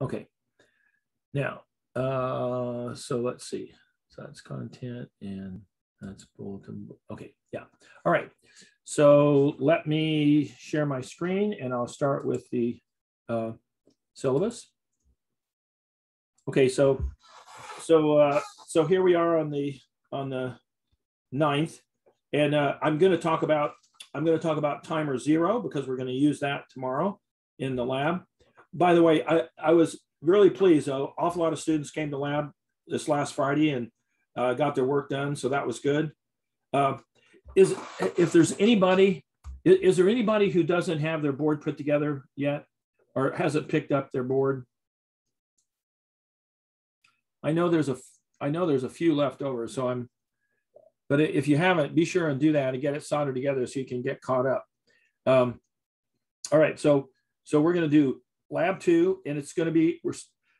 Okay. Now, uh, so let's see. So that's content and that's bulletin. Okay, yeah. All right. So let me share my screen and I'll start with the uh, syllabus. Okay, so so uh, so here we are on the on the ninth, and uh, I'm going to talk about I'm going to talk about timer zero because we're going to use that tomorrow in the lab. By the way, I, I was really pleased. An awful lot of students came to lab this last Friday and uh, got their work done, so that was good. Uh, is if there's anybody, is, is there anybody who doesn't have their board put together yet, or hasn't picked up their board? I know there's a I know there's a few left over, so I'm. But if you haven't, be sure and do that and get it soldered together so you can get caught up. Um, all right, so so we're going to do lab two, and it's going to be we're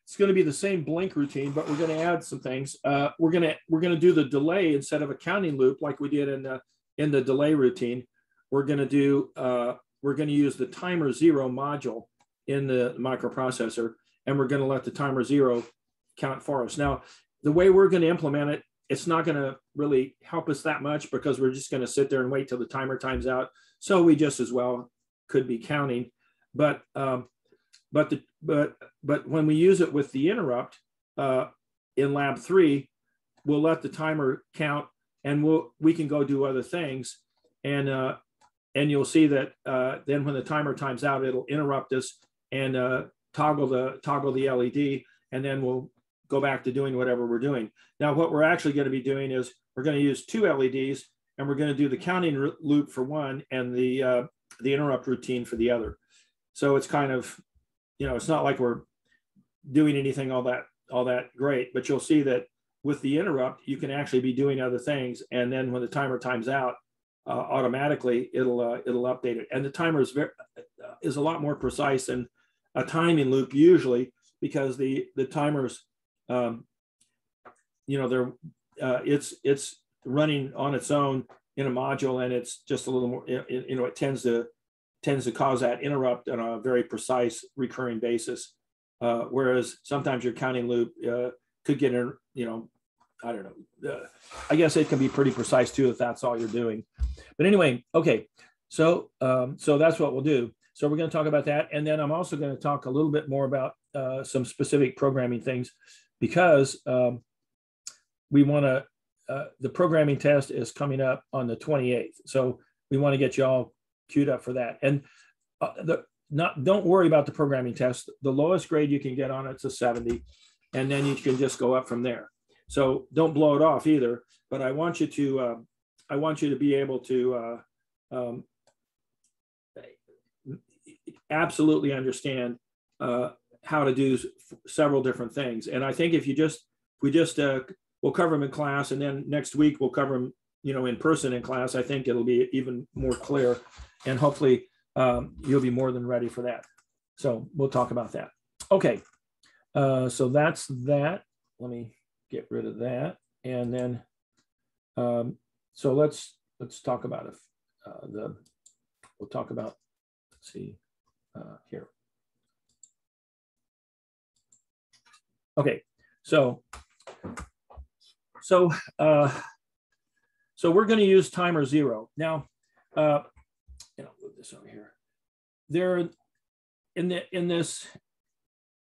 it's going to be the same blink routine, but we're going to add some things. Uh, we're going to we're going to do the delay instead of a counting loop like we did in the in the delay routine. We're going to do uh, we're going to use the timer zero module in the microprocessor, and we're going to let the timer zero count for us. Now, the way we're going to implement it, it's not going to really help us that much because we're just going to sit there and wait till the timer times out. So we just as well could be counting, but um, but the but but when we use it with the interrupt uh, in lab three, we'll let the timer count and we'll we can go do other things and uh, and you'll see that uh, then when the timer times out, it'll interrupt us and uh, toggle the toggle the LED, and then we'll go back to doing whatever we're doing. Now, what we're actually going to be doing is we're going to use two LEDs, and we're going to do the counting loop for one and the uh, the interrupt routine for the other. So it's kind of you know, it's not like we're doing anything all that all that great, but you'll see that with the interrupt, you can actually be doing other things, and then when the timer times out, uh, automatically it'll uh, it'll update it. And the timer is very is a lot more precise than a timing loop usually because the the timers, um, you know, they're uh, it's it's running on its own in a module, and it's just a little more you know it tends to tends to cause that interrupt on a very precise recurring basis. Uh, whereas sometimes your counting loop uh, could get in, you know, I don't know. Uh, I guess it can be pretty precise too if that's all you're doing. But anyway, okay. So um, so that's what we'll do. So we're going to talk about that, and then I'm also going to talk a little bit more about uh, some specific programming things because um, we want to. Uh, the programming test is coming up on the 28th, so we want to get you all queued up for that. And uh, the not don't worry about the programming test. The lowest grade you can get on it's a 70, and then you can just go up from there. So don't blow it off either. But I want you to uh, I want you to be able to uh, um, absolutely understand uh, how to do several different things. And I think if you just we just uh, we'll cover them in class, and then next week we'll cover them you know in person in class. I think it'll be even more clear and hopefully um, you'll be more than ready for that. So we'll talk about that. Okay, uh, so that's that. Let me get rid of that, and then um, so let's let's talk about it. Uh, the we'll talk about let's see uh, here. Okay, so so uh, so we're going to use timer zero now. Uh, this over here. There, in the in this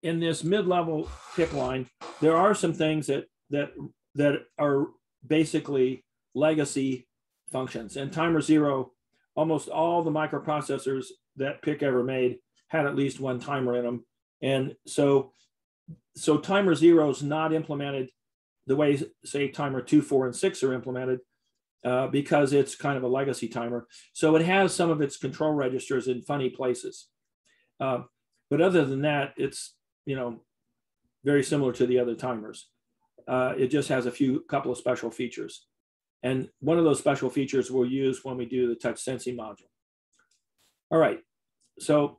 in this mid-level PIC line, there are some things that that that are basically legacy functions. And timer zero, almost all the microprocessors that PIC ever made had at least one timer in them. And so, so timer zero is not implemented the way, say, timer two, four, and six are implemented uh, because it's kind of a legacy timer. So it has some of its control registers in funny places. Uh, but other than that, it's, you know, very similar to the other timers. Uh, it just has a few couple of special features. And one of those special features we'll use when we do the touch sensing module. All right, so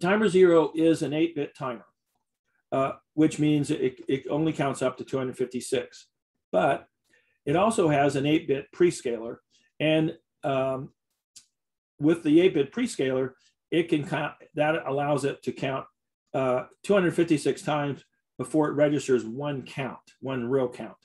timer zero is an 8-bit timer, uh, which means it, it only counts up to 256. But it also has an 8-bit prescaler, and um, with the 8-bit prescaler, it can count. That allows it to count uh, 256 times before it registers one count, one real count.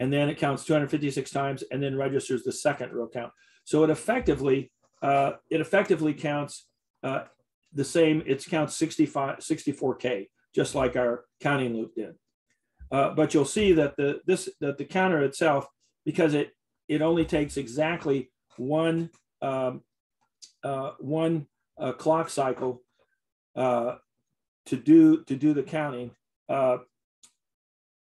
And then it counts 256 times and then registers the second real count. So it effectively, uh, it effectively counts uh, the same, it counts 65, 64K, just like our counting loop did. Uh, but you'll see that the this that the counter itself, because it it only takes exactly one um, uh, one uh, clock cycle uh, to do to do the counting. Uh,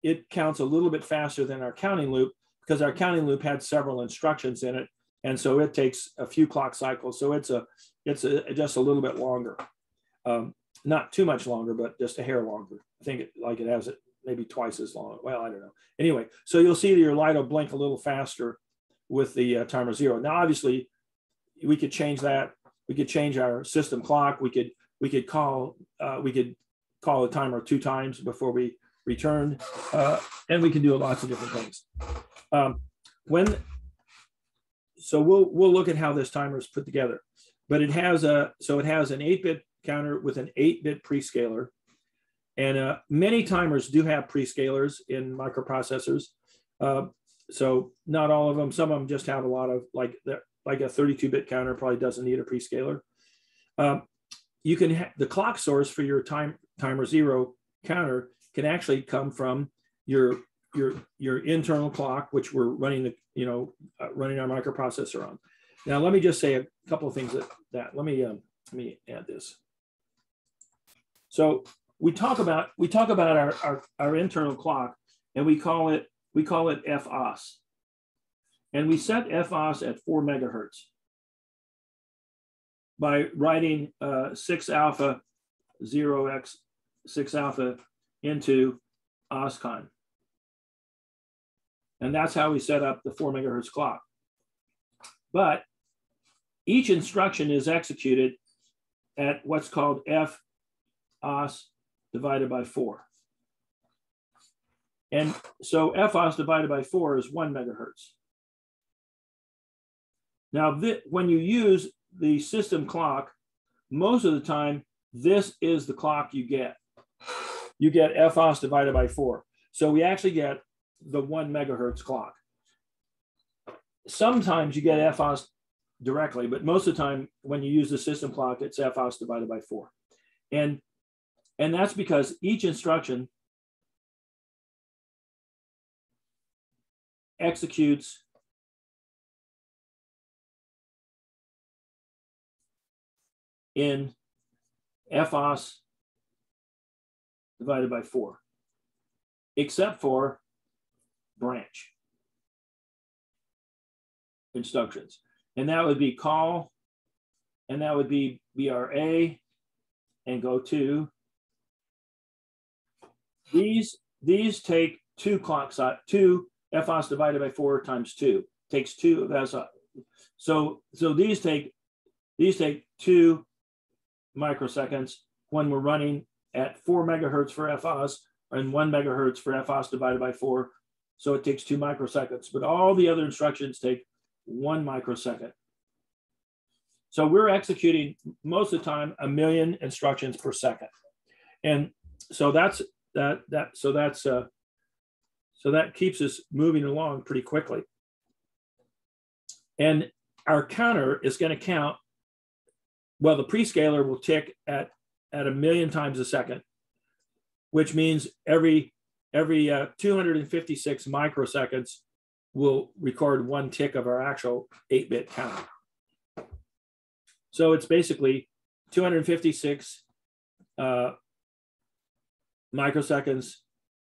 it counts a little bit faster than our counting loop because our counting loop had several instructions in it, and so it takes a few clock cycles. So it's a it's a, just a little bit longer, um, not too much longer, but just a hair longer. I think it, like it has it maybe twice as long. Well, I don't know. Anyway, so you'll see that your light will blink a little faster with the uh, timer zero. Now, obviously, we could change that. We could change our system clock. We could we could call uh, we could call the timer two times before we return, uh, and we can do lots of different things. Um, when so we'll we'll look at how this timer is put together, but it has a so it has an eight bit counter with an eight bit prescaler, and uh, many timers do have prescalers in microprocessors. Uh, so not all of them. Some of them just have a lot of like like a 32-bit counter probably doesn't need a prescaler. Um, you can ha- the clock source for your time timer zero counter can actually come from your your your internal clock, which we're running the you know uh, running our microprocessor on. Now let me just say a couple of things that that let me um, let me add this. So we talk about we talk about our, our, our internal clock and we call it we call it FOS. And we set FOS at four megahertz by writing uh, six alpha zero X six alpha into OSCON. And that's how we set up the four megahertz clock. But each instruction is executed at what's called FOS divided by four. And so FOS divided by four is one megahertz. Now, when you use the system clock, most of the time, this is the clock you get. You get FOS divided by four. So we actually get the one megahertz clock. Sometimes you get FOS directly, but most of the time when you use the system clock, it's FOS divided by four. And, and that's because each instruction executes in FOS divided by four, except for branch instructions. And that would be call, and that would be BRA and go to. These, these take two clock, uh, two FOS divided by four times two takes two. of a, so so these take these take two microseconds when we're running at four megahertz for FOS and one megahertz for FOS divided by four. So it takes two microseconds, but all the other instructions take one microsecond. So we're executing most of the time a million instructions per second. And so that's that that so that's uh so that keeps us moving along pretty quickly. And our counter is going to count, well, the prescaler will tick at, at a million times a second, which means every, every uh, 256 microseconds will record one tick of our actual 8-bit counter. So it's basically 256 uh, microseconds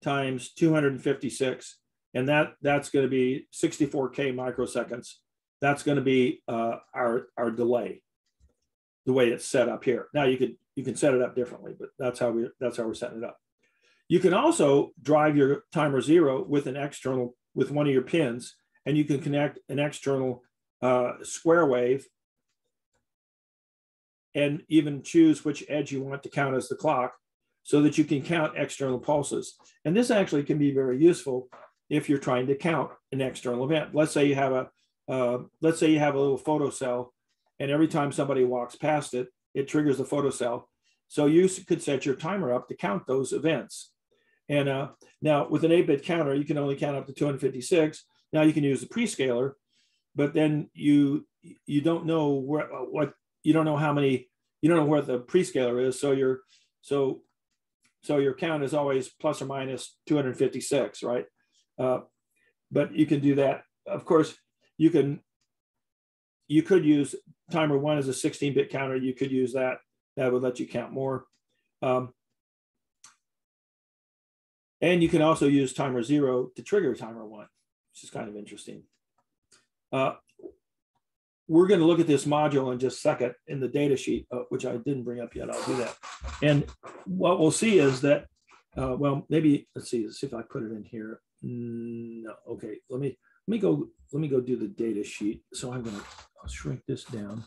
times 256, and that that's going to be 64k microseconds. That's going to be uh, our our delay, the way it's set up here. Now you could you can set it up differently, but that's how we that's how we're setting it up. You can also drive your timer zero with an external with one of your pins, and you can connect an external uh, square wave and even choose which edge you want to count as the clock so that you can count external pulses. And this actually can be very useful if you're trying to count an external event. Let's say you have a, uh, let's say you have a little photocell and every time somebody walks past it, it triggers the photocell. so you could set your timer up to count those events. And uh, now with an 8-bit counter, you can only count up to 256. Now you can use the prescaler, but then you you don't know where what you don't know how many you don't know where the prescaler is. So you're so so your count is always plus or minus 256, right? Uh, but you can do that. Of course, you can you could use timer one as a 16-bit counter. You could use that. That would let you count more. Um, and you can also use timer zero to trigger timer one, which is kind of interesting. Uh, we're going to look at this module in just a second in the data sheet, uh, which I didn't bring up yet. I'll do that. And what we'll see is that, uh, well, maybe let's see, let's see if I put it in here. Mm, no, okay. Let me let me go. Let me go do the data sheet. So I'm going to I'll shrink this down,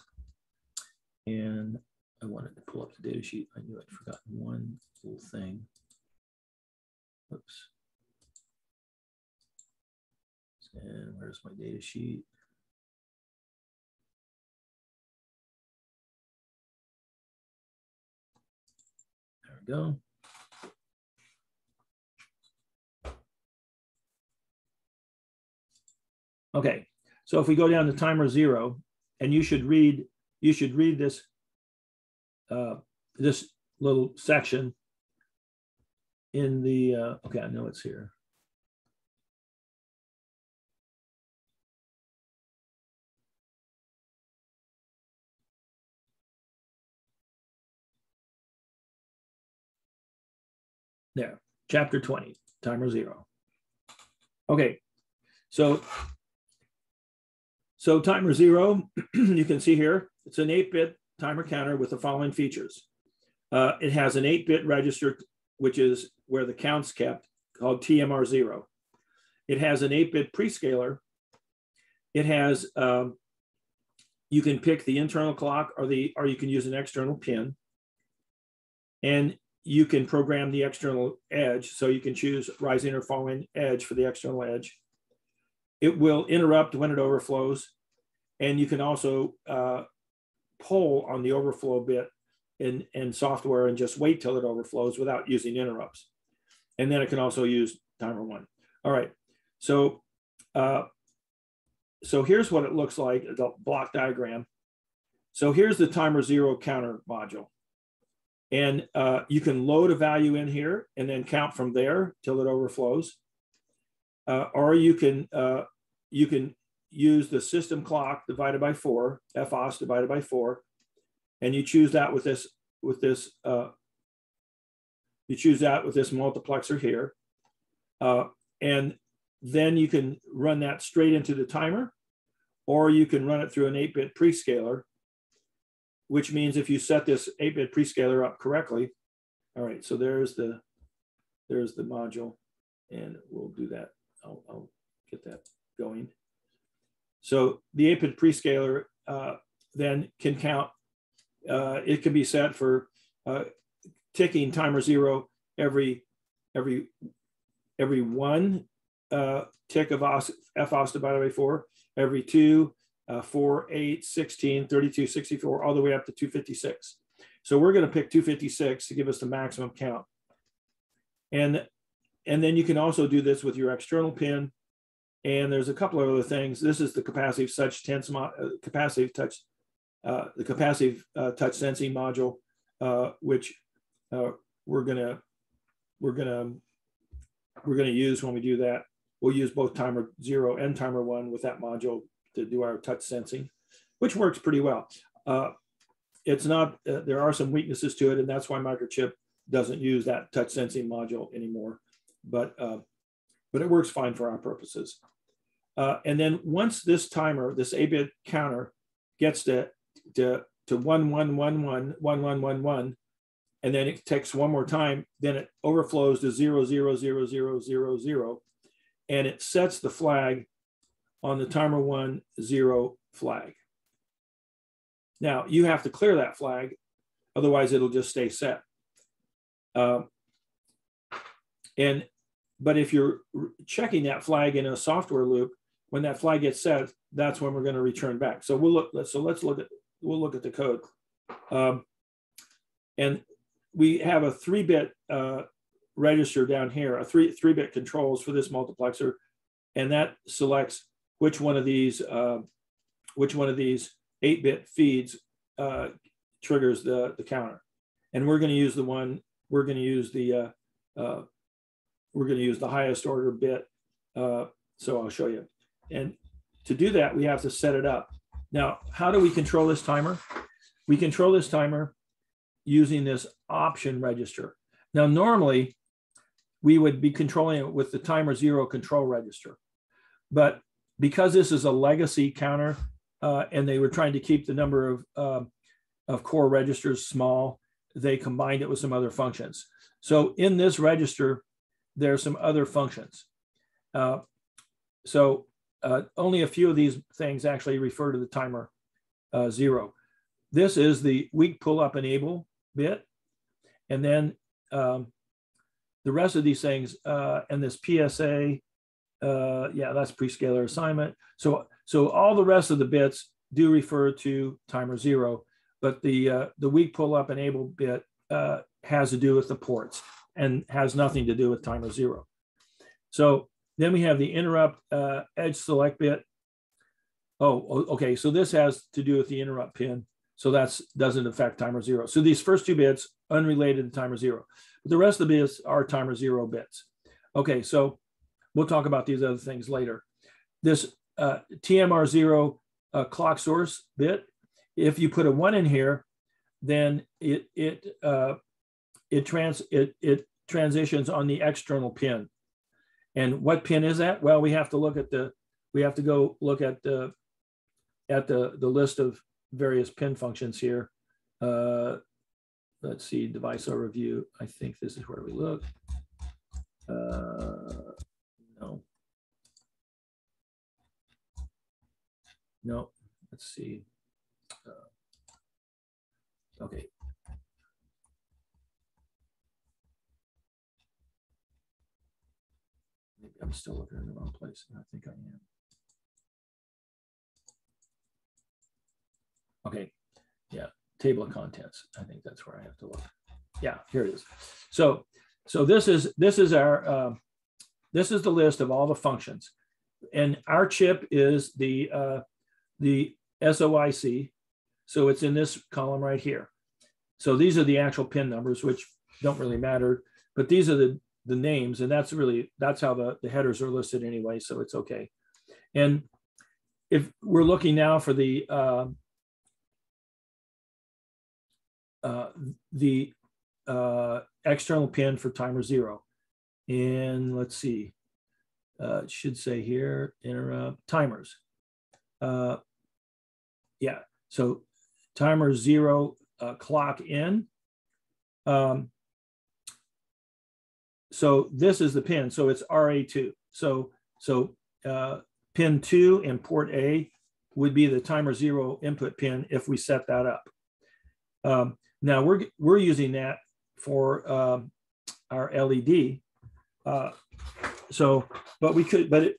and I wanted to pull up the data sheet. I knew I'd forgotten one little thing. Oops. And where's my data sheet? Go. Okay, so if we go down to timer zero, and you should read, you should read this, uh, this little section in the, uh, okay, I know it's here. There, chapter 20, timer zero. Okay, so so timer zero, you can see here, it's an 8-bit timer counter with the following features. Uh, it has an 8-bit register, which is where the count's kept, called TMR0. It has an 8-bit prescaler. It has, um, you can pick the internal clock or, the, or you can use an external pin. And you can program the external edge. So you can choose rising or falling edge for the external edge. It will interrupt when it overflows. And you can also uh, pull on the overflow bit in, in software and just wait till it overflows without using interrupts. And then it can also use timer one. All right, so, uh, so here's what it looks like, the block diagram. So here's the timer zero counter module. And uh, you can load a value in here and then count from there till it overflows. Uh, or you can uh, you can use the system clock divided by four, FOS divided by four, and you choose that with this with this uh, you choose that with this multiplexer here, uh, and then you can run that straight into the timer, or you can run it through an 8-bit prescaler, which means if you set this 8-bit prescaler up correctly, all right, so there's the there's the module, and we'll do that I'll, I'll get that going. So the 8-bit prescaler uh, then can count. Uh, it can be set for uh, ticking timer zero every every every one uh, tick of os, FOS divided by four, every two, uh, 4, 8, 16, 32, 64, all the way up to 256. So we're going to pick 256 to give us the maximum count. And and then you can also do this with your external pin. And there's a couple of other things. This is the capacitive touch tense uh, capacitive touch, uh, the capacitive uh, touch sensing module, uh, which uh, we're gonna we're gonna we're gonna use when we do that. We'll use both timer zero and timer one with that module to do our touch sensing, which works pretty well. Uh, it's not there are some weaknesses to it, and that's why microchip doesn't use that touch sensing module anymore but uh, but it works fine for our purposes. Uh, and then once this timer, this 8-bit counter gets to, to, to 1, 1, 1, 1, 1, 1, 1, 1, and then it takes one more time, then it overflows to 0, 0, 0, 0, 0, 0, and it sets the flag on the timer one zero flag. Now, you have to clear that flag, otherwise it'll just stay set. Uh, and but if you're checking that flag in a software loop, when that flag gets set, that's when we're going to return back. So we'll look. So let's look at we'll look at the code. Um, and we have a three bit uh, register down here, a three three bit controls for this multiplexer, and that selects which one of these uh, which one of these eight bit feeds uh, triggers the the counter, and we're going to use the one we're going to use the uh, uh, we're going to use the highest order bit. Uh, so I'll show you, and to do that we have to set it up. Now, how do we control this timer? We control this timer using this option register. Now, normally we would be controlling it with the timer zero control register. But because this is a legacy counter uh, and they were trying to keep the number of, uh, of core registers small, they combined it with some other functions. So in this register, there are some other functions. Uh, so uh, only a few of these things actually refer to the timer uh, zero. This is the weak pull up enable bit. And then um, the rest of these things uh, and this PSA, uh, yeah, that's prescaler assignment. So, so all the rest of the bits do refer to timer zero, but the, uh, the weak pull up enable bit uh, has to do with the ports and has nothing to do with timer zero. So then we have the interrupt uh, edge select bit. Oh, okay. So this has to do with the interrupt pin. So that doesn't affect timer zero. So these first two bits, unrelated to timer zero. But the rest of the bits are timer zero bits. Okay, so we'll talk about these other things later. This uh, TMR0 uh, clock source bit, if you put a one in here, then it it uh, it trans it it transitions on the external pin. And what pin is that? Well, we have to look at the we have to go look at the at the the list of various pin functions here. Uh, let's see, device overview. I think this is where we look. Uh, no. No, let's see. Uh, okay. Maybe I'm still looking in the wrong place. I think I am. Okay, yeah, table of contents. I think that's where I have to look. Yeah, here it is. So, so this is this is our uh, this is the list of all the functions, and our chip is the uh, the SOIC. So it's in this column right here. So these are the actual pin numbers, which don't really matter, but these are the the names, and that's really that's how the the headers are listed anyway. So it's okay. And if we're looking now for the uh, uh, the uh, external pin for timer zero. And let's see, uh, it should say here, interrupt timers. Uh, yeah, so timer zero uh, clock in. Um, so this is the pin, so it's RA2. So, so uh, pin two and port A would be the timer zero input pin if we set that up. Um, now we're we're using that for um, our LED. Uh, so, but we could, but it,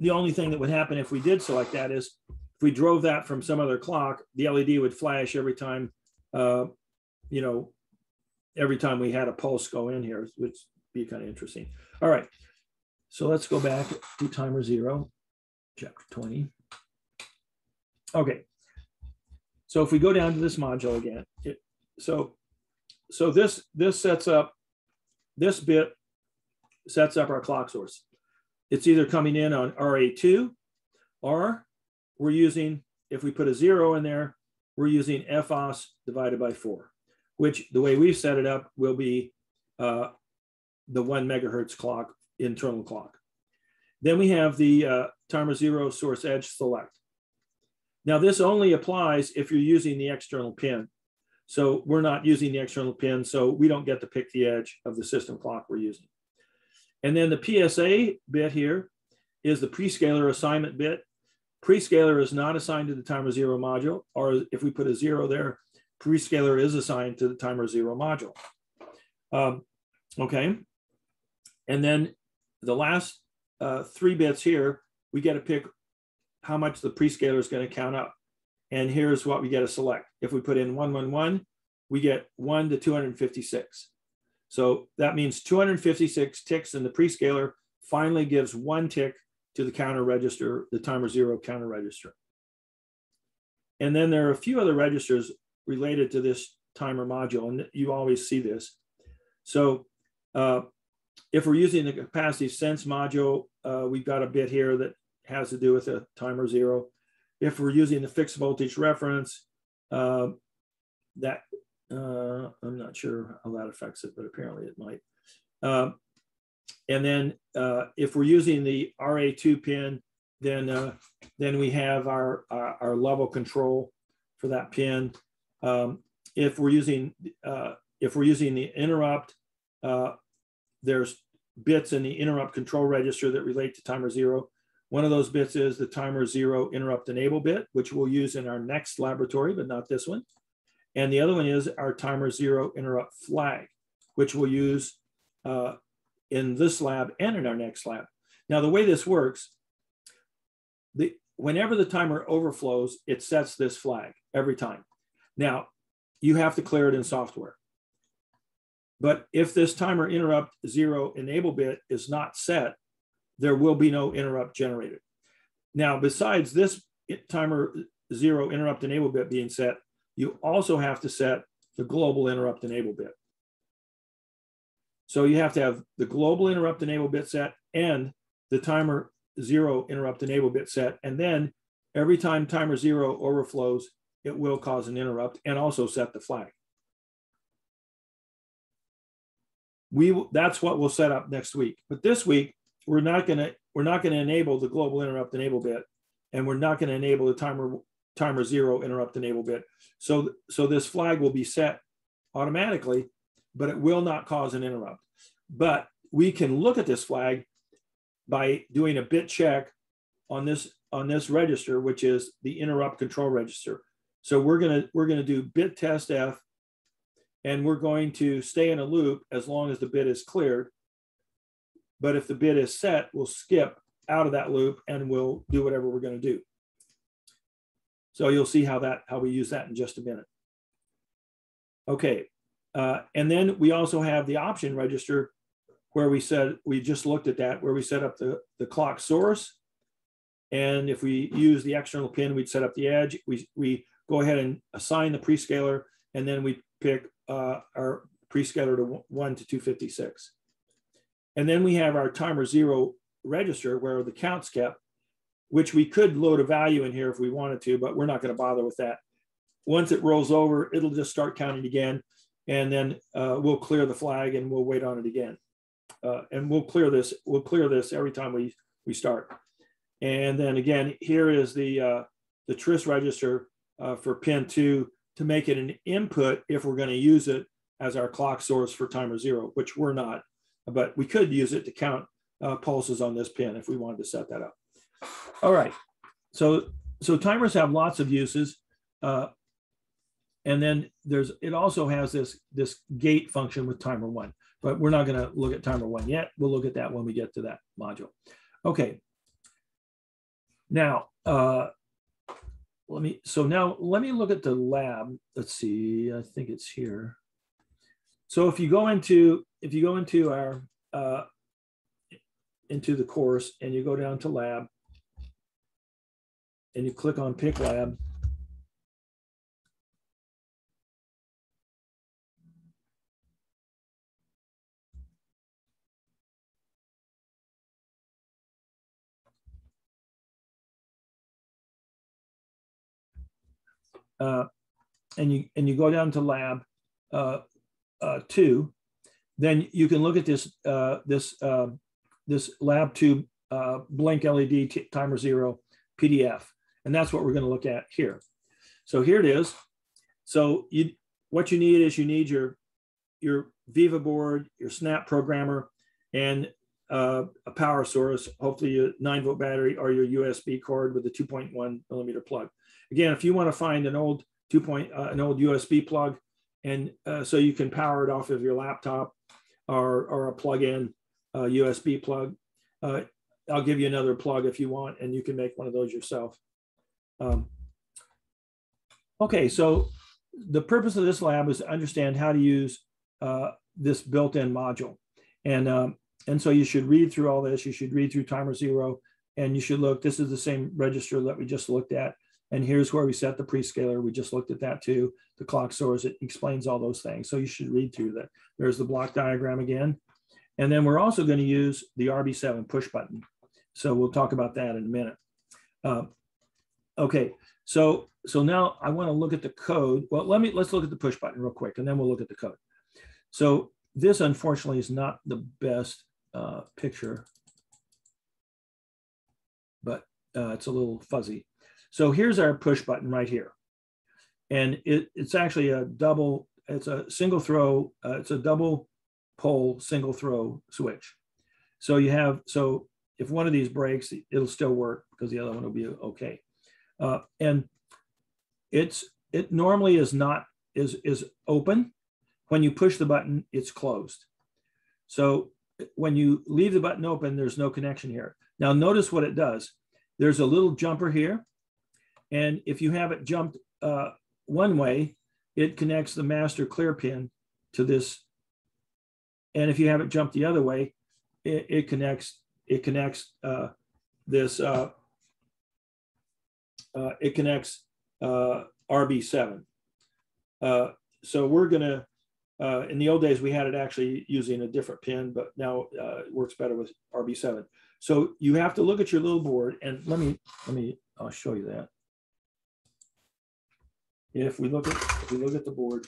the only thing that would happen if we did select that is if we drove that from some other clock, the LED would flash every time, uh, you know, every time we had a pulse go in here, which would be kind of interesting. All right, so let's go back to timer zero, chapter 20. Okay, so if we go down to this module again, it, so so this this sets up this bit sets up our clock source. It's either coming in on RA2 or we're using, if we put a zero in there, we're using FOS divided by four, which the way we've set it up will be uh, the one megahertz clock, internal clock. Then we have the uh, timer zero source edge select. Now this only applies if you're using the external pin. So we're not using the external pin, so we don't get to pick the edge of the system clock we're using. And then the PSA bit here is the prescaler assignment bit. Prescaler is not assigned to the timer zero module, or if we put a zero there, prescaler is assigned to the timer zero module. Um, okay. And then the last uh, three bits here, we get to pick how much the prescaler is going to count up. And here's what we get to select. If we put in 111, we get one to 256. So that means 256 ticks in the prescaler finally gives one tick to the counter register, the timer zero counter register. And then there are a few other registers related to this timer module, and you always see this. So uh, if we're using the capacity sense module, uh, we've got a bit here that has to do with a timer zero. If we're using the fixed voltage reference, uh, that uh, I'm not sure how that affects it, but apparently it might. And then uh, if we're using the RA2 pin, then uh, then we have our, our, our level control for that pin. Um, if we're using uh, if we're using the interrupt, uh, there's bits in the interrupt control register that relate to timer zero. One of those bits is the timer zero interrupt enable bit, which we'll use in our next laboratory, but not this one. And the other one is our timer zero interrupt flag, which we'll use uh, in this lab and in our next lab. Now, the way this works, the, whenever the timer overflows, it sets this flag every time. Now, you have to clear it in software. But if this timer interrupt zero enable bit is not set, there will be no interrupt generated. Now, besides this timer zero interrupt enable bit being set, you also have to set the global interrupt enable bit. So you have to have the global interrupt enable bit set and the timer zero interrupt enable bit set. And then every time timer zero overflows, it will cause an interrupt and also set the flag. we that's what we'll set up next week. But this week we're not going to we're not going to enable the global interrupt enable bit, and we're not going to enable the timer timer zero interrupt enable bit. So so this flag will be set automatically, but it will not cause an interrupt. But we can look at this flag by doing a bit check on this on this register, which is the interrupt control register. So we're gonna we're gonna do bit test F and we're going to stay in a loop as long as the bit is cleared. But if the bit is set, we'll skip out of that loop and we'll do whatever we're to do. So you'll see how that how we use that in just a minute. Okay, uh, and then we also have the option register where we said we just looked at that where we set up the, the clock source. And if we use the external pin, we'd set up the edge. We, we go ahead and assign the prescaler, and then we pick uh, our prescaler to 1 to 256. And then we have our timer zero register where the count's kept, which we could load a value in here if we wanted to, but we're not going to bother with that. Once it rolls over, it'll just start counting again, and then uh, we'll clear the flag and we'll wait on it again. Uh, and we'll clear this. We'll clear this every time we we start. And then again, here is the uh, the tris register uh, for pin two to make it an input if we're going to use it as our clock source for timer zero, which we're not, but we could use it to count uh, pulses on this pin if we wanted to set that up. All right, so so timers have lots of uses, uh, and then there's it also has this this gate function with timer one, but we're not going to look at timer one yet. We'll look at that when we get to that module. Okay. Now, uh, let me, so now let me look at the lab. Let's see, I think it's here. So if you go into, if you go into our, uh, into the course and you go down to lab and you click on PIC lab, uh, and you and you go down to lab uh, uh, two, then you can look at this uh, this uh, this lab two uh, blink LED timer zero PDF, and that's what we're going to look at here. So here it is. So you what you need is you need your your Viva board, your Snap programmer, and uh, a power source, hopefully a 9 volt battery or your USB cord with a 2.1 millimeter plug. Again, if you want to find an old 2. Point, uh, an old USB plug, and uh, so you can power it off of your laptop or, or a plug-in USB uh, plug. Uh, I'll give you another plug if you want, and you can make one of those yourself. Um, okay, so the purpose of this lab is to understand how to use uh, this built-in module. And, um, and so you should read through all this. You should read through timer zero and you should look, this is the same register that we just looked at. And here's where we set the prescaler. We just looked at that too. The clock source, it explains all those things. So you should read through that. There's the block diagram again. And then we're also going to use the RB7 push button. So we'll talk about that in a minute. Uh, okay, so so now I want to look at the code. Well, let me let's look at the push button real quick, and then we'll look at the code. So this unfortunately is not the best uh, picture, but uh, it's a little fuzzy. So here's our push button right here. And it, it's actually a double, it's a single throw, uh, it's a double pole single throw switch. So you have, so if one of these breaks, it'll still work because the other one will be okay. Uh, and it's, it normally is not, is, is open. When you push the button, it's closed. So when you leave the button open, there's no connection here. Now notice what it does. There's a little jumper here and if you have it jumped uh, one way, it connects the master clear pin to this. And if you have it jumped the other way, it, it connects it connects uh, this uh, uh it connects uh, RB7. Uh, so we're gonna in the old days we had it actually using a different pin, but now it works better with RB7. So you have to look at your little board and let me let me I'll show you that if we look at if we look at the board,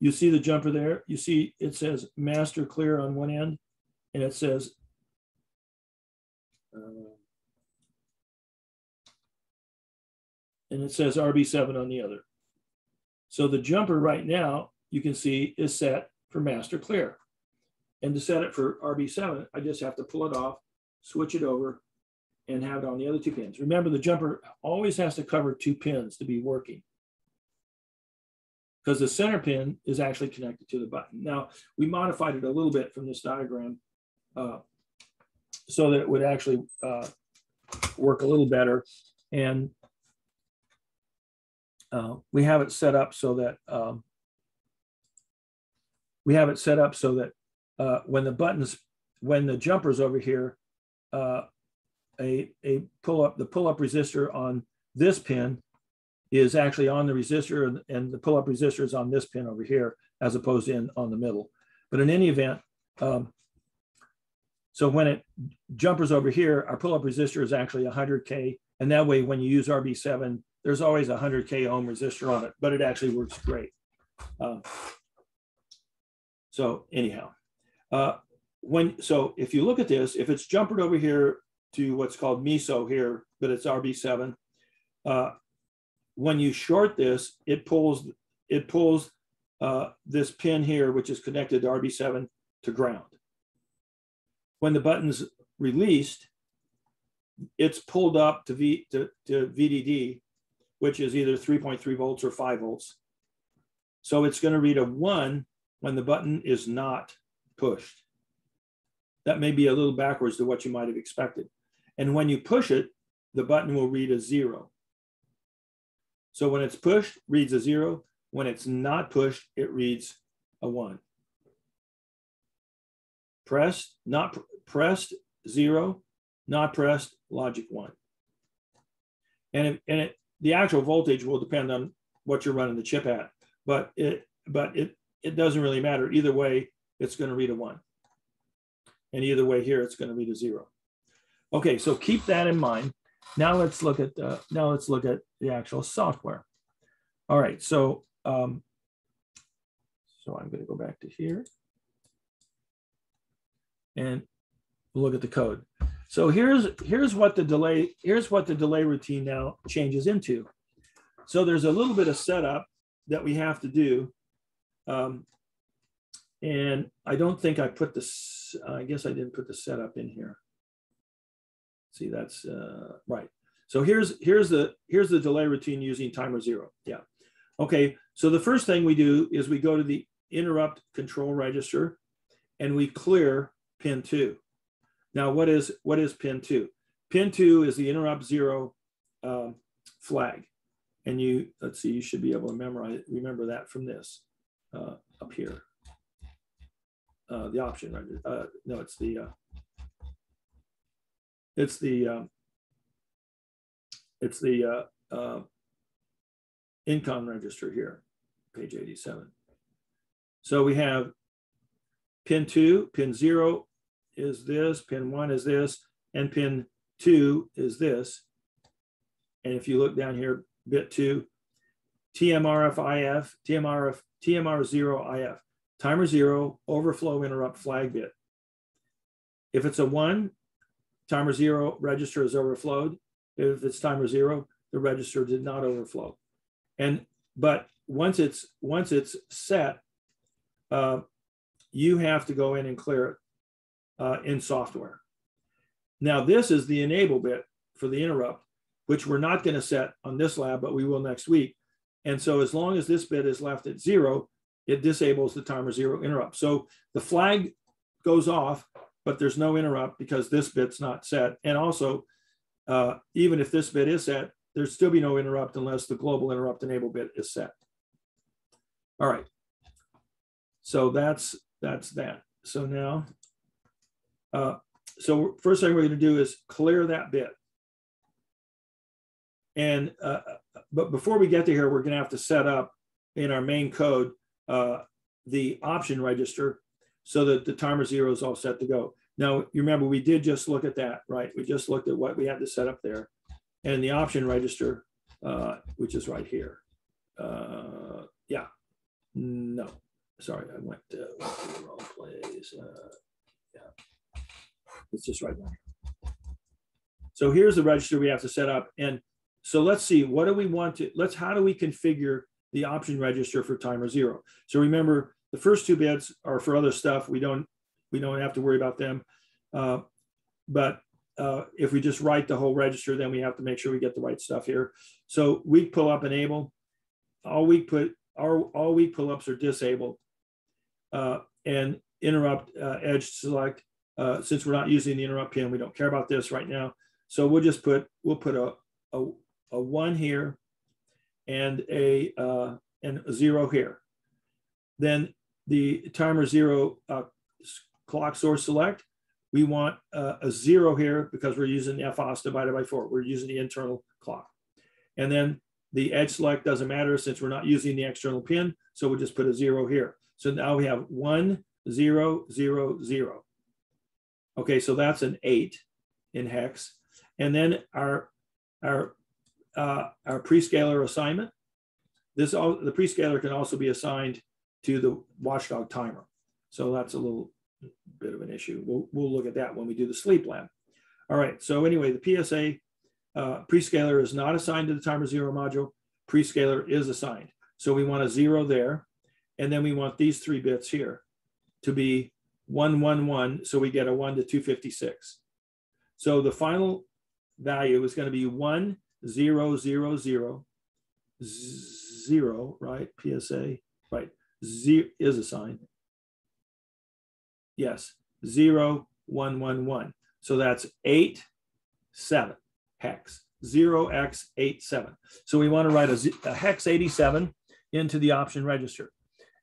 you see the jumper there. You see it says master clear on one end, and it says uh, and it says RB7 on the other. So the jumper right now, you can see is set for master clear. And to set it for RB7, I just have to pull it off, switch it over, and have it on the other two pins. Remember, the jumper always has to cover two pins to be working because the center pin is actually connected to the button. Now, we modified it a little bit from this diagram uh, so that it would actually uh, work a little better. And uh, we have it set up so that um, we have it set up so that uh, when the buttons, when the jumper's over here, uh, a, a pull up, the pull up resistor on this pin is actually on the resistor and, and the pull up resistor is on this pin over here as opposed to in on the middle. But in any event, um, so when it jumpers over here, our pull up resistor is actually 100K. And that way, when you use RB7, there's always a 100K ohm resistor on it, but it actually works great. Um, so anyhow, uh, when so if you look at this, if it's jumpered over here to what's called MESO here, but it's RB7. Uh, when you short this, it pulls it pulls uh, this pin here, which is connected to RB7 to ground. When the button's released, it's pulled up to, v, to, to VDD, which is either 3.3 volts or 5 volts. So it's going to read a 1 when the button is not pushed. That may be a little backwards to what you might have expected. And when you push it, the button will read a zero. So when it's pushed, reads a zero. When it's not pushed, it reads a one. Pressed, not pr pressed, zero, not pressed, logic one. And, it, and it, the actual voltage will depend on what you're running the chip at, but it, but it, it doesn't really matter. Either way, it's going to read a one. And either way here, it's going to read a zero. Okay, so keep that in mind. Now let's look at uh, now let's look at the actual software. All right, so um, so I'm going to go back to here and look at the code. So here's here's what the delay here's what the delay routine now changes into. So there's a little bit of setup that we have to do. Um, and I don't think I put this, I guess I didn't put the setup in here. See, that's uh, right. So here's here's the here's the delay routine using timer zero. Yeah. Okay. So the first thing we do is we go to the interrupt control register, and we clear pin two. Now, what is what is pin two? Pin two is the interrupt zero um, flag, and you, let's see, you should be able to memorize, remember that from this uh, up here. Uh, the option, right? Uh, no, it's the, uh, it's the, um, it's the uh, uh, INTCON register here, page 87. So we have pin two, pin zero is this, pin one is this, and pin two is this. And if you look down here, bit two, TMRF IF, TMRF, TMR0 IF, timer zero, overflow interrupt flag bit. If it's a one, timer zero register is overflowed. If it's timer zero, the register did not overflow. And but once it's once it's set, uh, you have to go in and clear it uh, in software. Now this is the enable bit for the interrupt, which we're not going to set on this lab, but we will next week. And so as long as this bit is left at zero, it disables the timer zero interrupt. So the flag goes off, but there's no interrupt because this bit's not set. And also, uh, even if this bit is set, there'd still be no interrupt unless the global interrupt enable bit is set. All right. So that's that's that. So now, uh, so first thing we're going to do is clear that bit. And uh, but before we get to here, we're going to have to set up in our main code uh, the option register so that the timer zero is all set to go. Now, you remember we did just look at that, right? We just looked at what we had to set up there and the option register, uh, which is right here. Uh, yeah, no, sorry, I went to, the wrong place. Uh, yeah, it's just right there. So here's the register we have to set up. And so let's see, what do we want to, let's, how do we configure the option register for timer zero? So remember, the first two bits are for other stuff. We don't we don't have to worry about them. Uh, but uh, if we just write the whole register, then we have to make sure we get the right stuff here. So weak pull up enable, all weak put our all weak pull ups are disabled, uh, and interrupt uh, edge select. Uh, since we're not using the interrupt pin, we don't care about this right now. So we'll just put we'll put a a, a one here, and a uh, and a zero here. Then the timer zero clock source select, we want uh, a zero here because we're using FOS divided by four. We're using the internal clock. And then the edge select doesn't matter since we're not using the external pin. So we'll just put a zero here. So now we have one, zero, zero, zero. Okay, so that's an eight in hex. And then our, our, uh, our prescaler assignment. This all, the prescaler can also be assigned to the watchdog timer. So that's a little bit of an issue. We'll, we'll look at that when we do the sleep lab. All right, so anyway, the PSA uh, prescaler is not assigned to the timer zero module. Prescaler is assigned. So we want a zero there. And then we want these three bits here to be 111. So we get a 1 to 256. So the final value is going to be 1, 0, 0, 0, 0, right? PSA, right? Z is assigned. Yes, zero, one, one, one. So that's eight, seven hex, zero X eight, seven. So we want to write a, a hex 87 into the option register.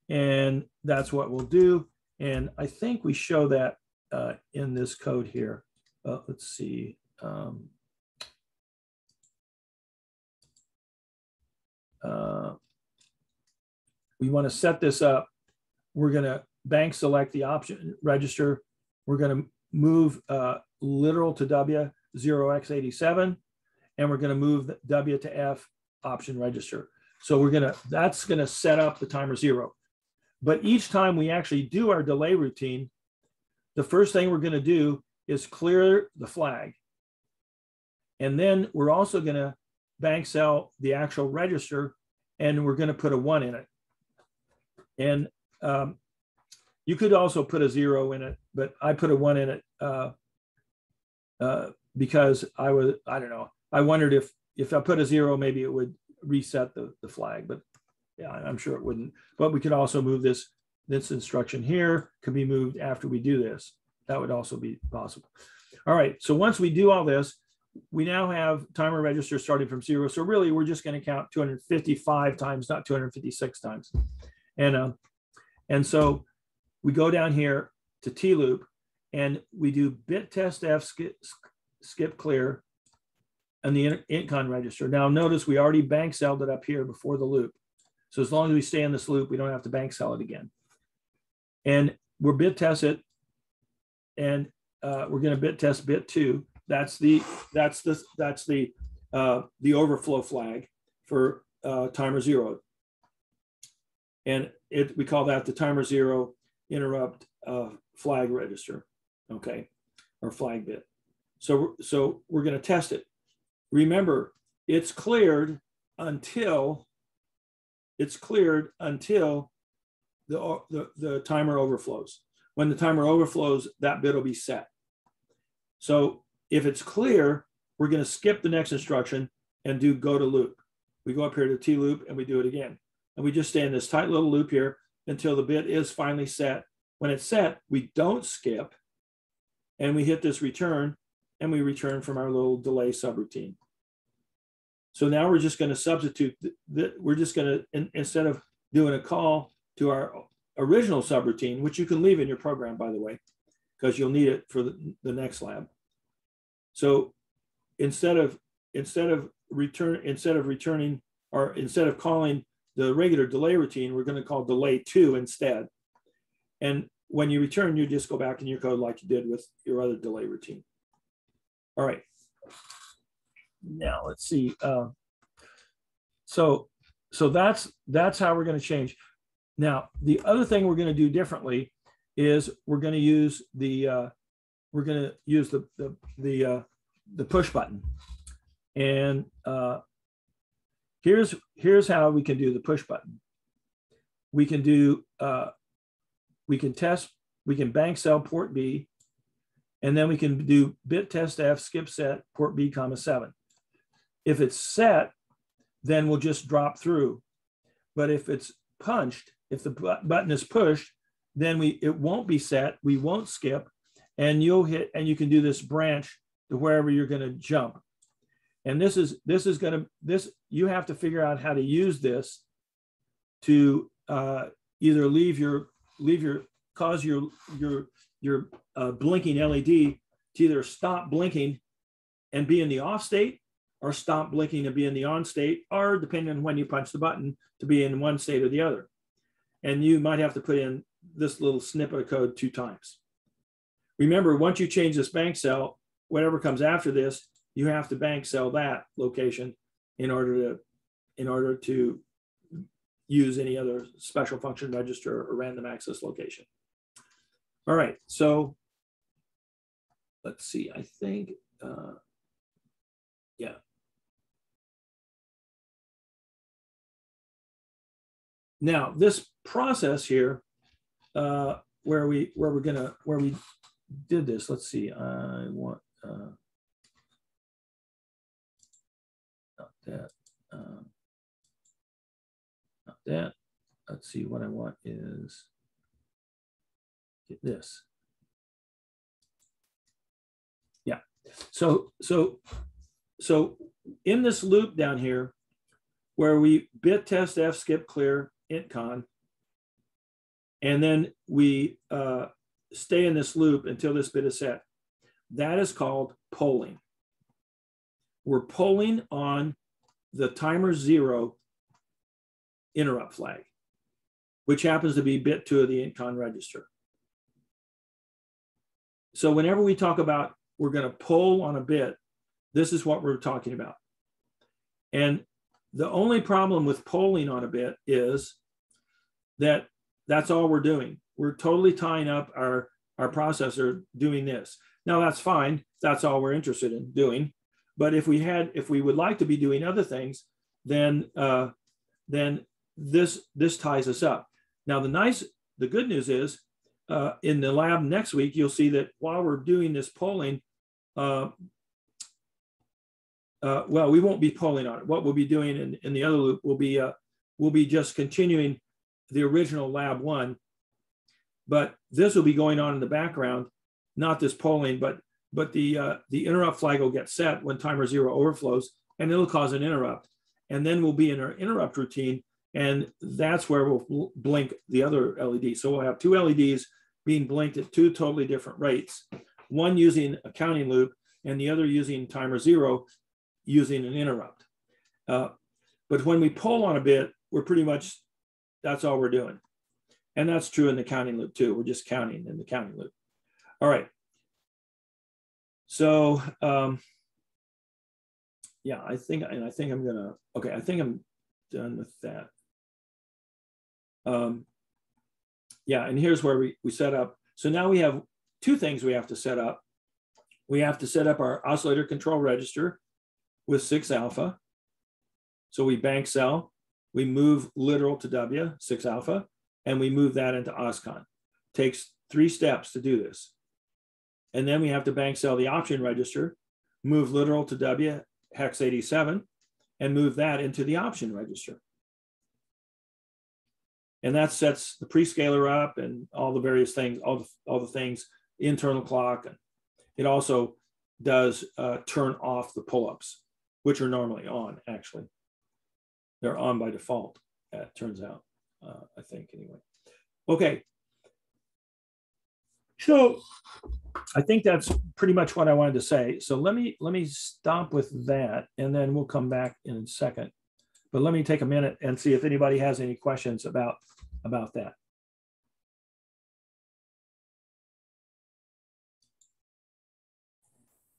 And that's what we'll do. And I think we show that uh, in this code here. Uh, let's see. Um, uh, we want to set this up. We're going to bank select the option register. We're going to move uh, literal to W 0x87, and we're going to move W to F option register. So we're going to, that's going to set up the timer zero. But each time we actually do our delay routine, the first thing we're going to do is clear the flag. And then we're also going to banksel the actual register and we're going to put a one in it. And um, you could also put a zero in it, but I put a one in it uh, uh, because I was, I don't know, I wondered if if I put a zero, maybe it would reset the, the flag, but yeah, I'm sure it wouldn't. But we could also move this, this instruction here could be moved after we do this. That would also be possible. All right, so once we do all this, we now have timer register starting from zero. So really, we're just going to count 255 times, not 256 times. And uh, and so we go down here to T loop, and we do bit test F skip, skip clear and the intcon register. Now notice we already bank celled it up here before the loop. So as long as we stay in this loop, we don't have to banksel it again. And we're bit test it, and uh, we're going to bit test bit two. That's the that's the that's the uh, the overflow flag for uh, timer zero, and it we call that the timer zero interrupt uh, flag register, okay, or flag bit. So so we're going to test it. Remember, it's cleared until it's cleared until the, the, the timer overflows. When the timer overflows, that bit will be set. So if it's clear, we're going to skip the next instruction and do go to loop. We go up here to T loop and we do it again. And we just stay in this tight little loop here until the bit is finally set. When it's set, we don't skip and we hit this return and we return from our little delay subroutine. So now we're just going to substitute that. We're just going to, in, instead of doing a call to our original subroutine, which you can leave in your program, by the way, because you'll need it for the, the next lab. So instead of instead of return instead of returning or instead of calling the regular delay routine, we're going to call delay two instead. And when you return, you just go back in your code like you did with your other delay routine. All right. Now let's see. Uh, so so that's that's how we're going to change. Now, the other thing we're going to do differently is we're going to use the uh, we're going to use the the the, uh, the push button, and uh, here's here's how we can do the push button. We can do uh, we can test we can banksel port B, and then we can do bit test F skip set port B comma seven. If it's set, then we'll just drop through. But if it's punched, if the button is pushed, then we it won't be set. We won't skip, and you'll hit and you can do this branch to wherever you're going to jump. And this is this is going to this you have to figure out how to use this to uh, either leave your leave your cause your your your uh, blinking LED to either stop blinking and be in the off state or stop blinking and be in the on state, or depending on when you punch the button, to be in one state or the other and you might have to put in this little snippet of code two times. Remember, once you change this banksel, whatever comes after this, you have to banksel that location in order to in order to use any other special function register or random access location. All right, so let's see, I think, uh, yeah, Now, this process here, uh, where we where we're gonna where we did this, let's see. I want uh, that, um, not that. Let's see. What I want is get this. Yeah. So so so in this loop down here, where we bit test F skip clear intcon, And then we uh, stay in this loop until this bit is set. That is called polling. We're polling on the timer zero interrupt flag, which happens to be bit two of the intcon register. So whenever we talk about we're going to pull on a bit, this is what we're talking about. And the only problem with polling on a bit is that that's all we're doing. We're totally tying up our, our processor doing this. Now that's fine. That's all we're interested in doing. But if we had, if we would like to be doing other things, then uh, then this this ties us up. Now the nice, the good news is, uh, in the lab next week, you'll see that while we're doing this polling, uh, uh, well, we won't be polling on it. What we'll be doing in, in the other loop will be uh, we'll be just continuing the original lab one, but this will be going on in the background, not this polling, but but the uh, the interrupt flag will get set when timer zero overflows, and it'll cause an interrupt. And then we'll be in our interrupt routine, and that's where we'll blink the other LED. So we'll have two LEDs being blinked at two totally different rates, one using a counting loop and the other using timer zero using an interrupt. Uh, but when we pull on a bit, we're pretty much, that's all we're doing. And that's true in the counting loop too. We're just counting in the counting loop. All right. So um, yeah, I think, and I think I'm gonna, okay, I think I'm done with that. Um, yeah, and here's where we, we set up. So now we have two things we have to set up. We have to set up our oscillator control register with six alpha. So we banksel, we move literal to W, six alpha, and we move that into OSCCON. Takes three steps to do this. And then we have to banksel the option register, move literal to W, hex 87, and move that into the option register. And that sets the prescaler up and all the various things, all the, all the things, internal clock. And it also does uh, turn off the pull-ups, which are normally on, actually. They're on by default, it turns out, uh, I think, anyway. Okay. So I think that's pretty much what I wanted to say. So let me let me stop with that, and then we'll come back in a second. But let me take a minute and see if anybody has any questions about about that.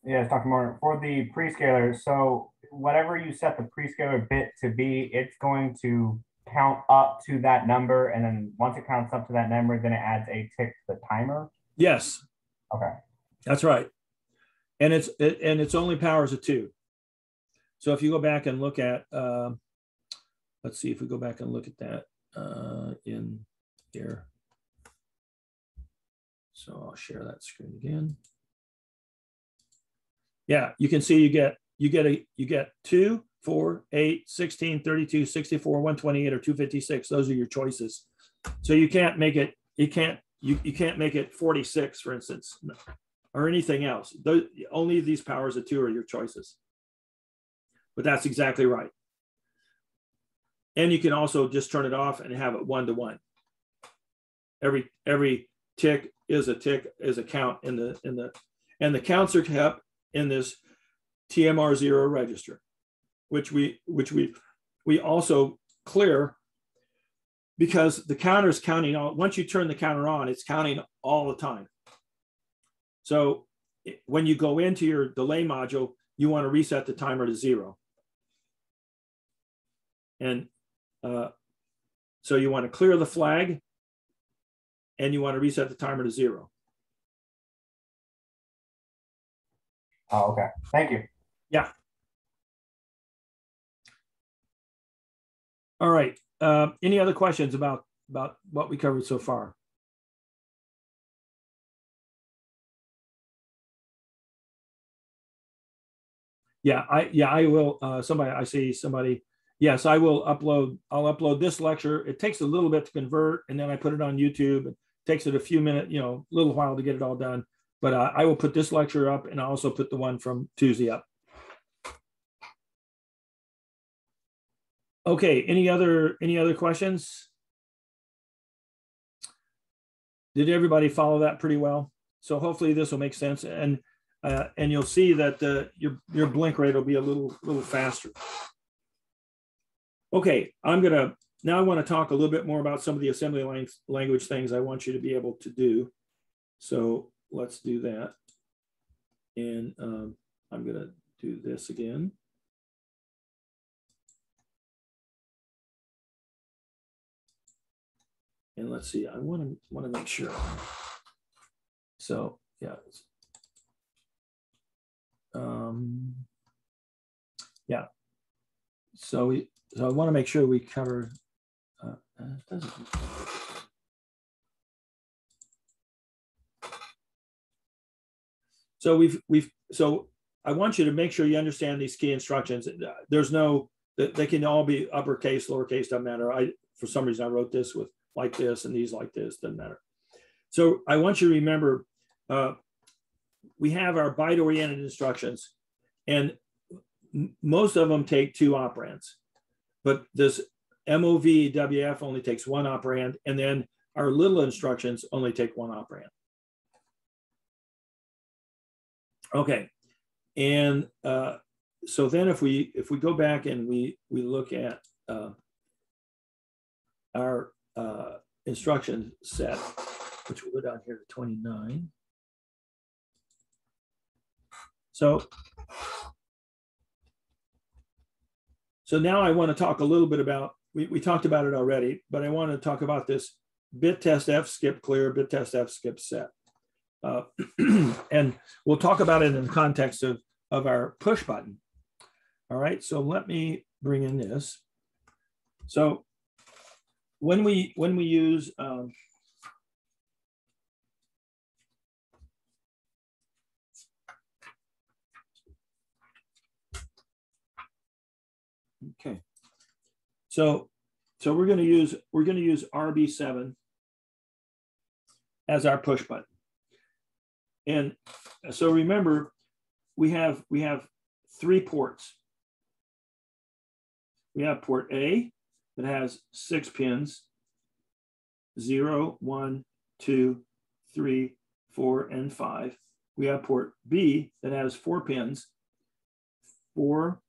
Yes, Dr. Moore, for the prescaler, so whatever you set the prescaler bit to be, it's going to count up to that number. And then once it counts up to that number, then it adds a tick to the timer. Yes. Okay. That's right. And it's it, and it's only powers of two. So if you go back and look at, uh, let's see if we go back and look at that uh, in here. So I'll share that screen again. Yeah, you can see you get you get a you get 2, 4, 8, 16, 32, 64, 128 or 256. Those are your choices. So you can't make it you can't you, you can't make it 46 for instance or anything else. Those, only these powers of 2 are your choices. But that's exactly right. And you can also just turn it off and have it one to one. Every every tick is a tick is a count in the in the and the counts are kept in this TMR zero register, which we which we we also clear because the counter is counting all once you turn the counter on, it's counting all the time. So when you go into your delay module, you want to reset the timer to zero. And uh, so you want to clear the flag and you want to reset the timer to zero. Oh, okay. Thank you. Yeah. All right. Uh, any other questions about about what we covered so far? Yeah, I yeah I will. Uh, somebody I see somebody yes, I will upload, I'll upload this lecture. It takes a little bit to convert and then I put it on YouTube. It takes it a few minutes, you know, a little while to get it all done. But uh, I will put this lecture up and I also put the one from Tuesday up. Okay, any other any other questions? Did everybody follow that pretty well? So hopefully this will make sense and uh, and you'll see that the, your your blink rate will be a little little faster. Okay, I'm gonna, now I wanna talk a little bit more about some of the assembly language things I want you to be able to do. So let's do that. And um, I'm gonna do this again. And let's see, I wanna, wanna make sure. So yeah. Um, yeah. So we, so I want to make sure we cover. Uh, uh so we've we've so I want you to make sure you understand these key instructions. There's no they can all be uppercase, lowercase, doesn't matter. I for some reason I wrote this with like this and these like this, doesn't matter. So I want you to remember uh, we have our byte-oriented instructions, and most of them take two operands, but this MOV WF only takes one operand, and then our little instructions only take one operand. Okay, and uh, so then if we if we go back and we we look at uh, our uh, instruction set, which we'll go down here to 29. So, so now I want to talk a little bit about, we, we talked about it already, but I want to talk about this bit test F skip clear, bit test F skip set. Uh, and we'll talk about it in the context of, of our push button. All right, so let me bring in this. So when we when we use um, okay. So so we're going to use we're going to use rb7 as our push button. And so remember we have we have three ports. We have port a that has six pins, zero, one, two, three, four, and five. We have port B that has four pins, four,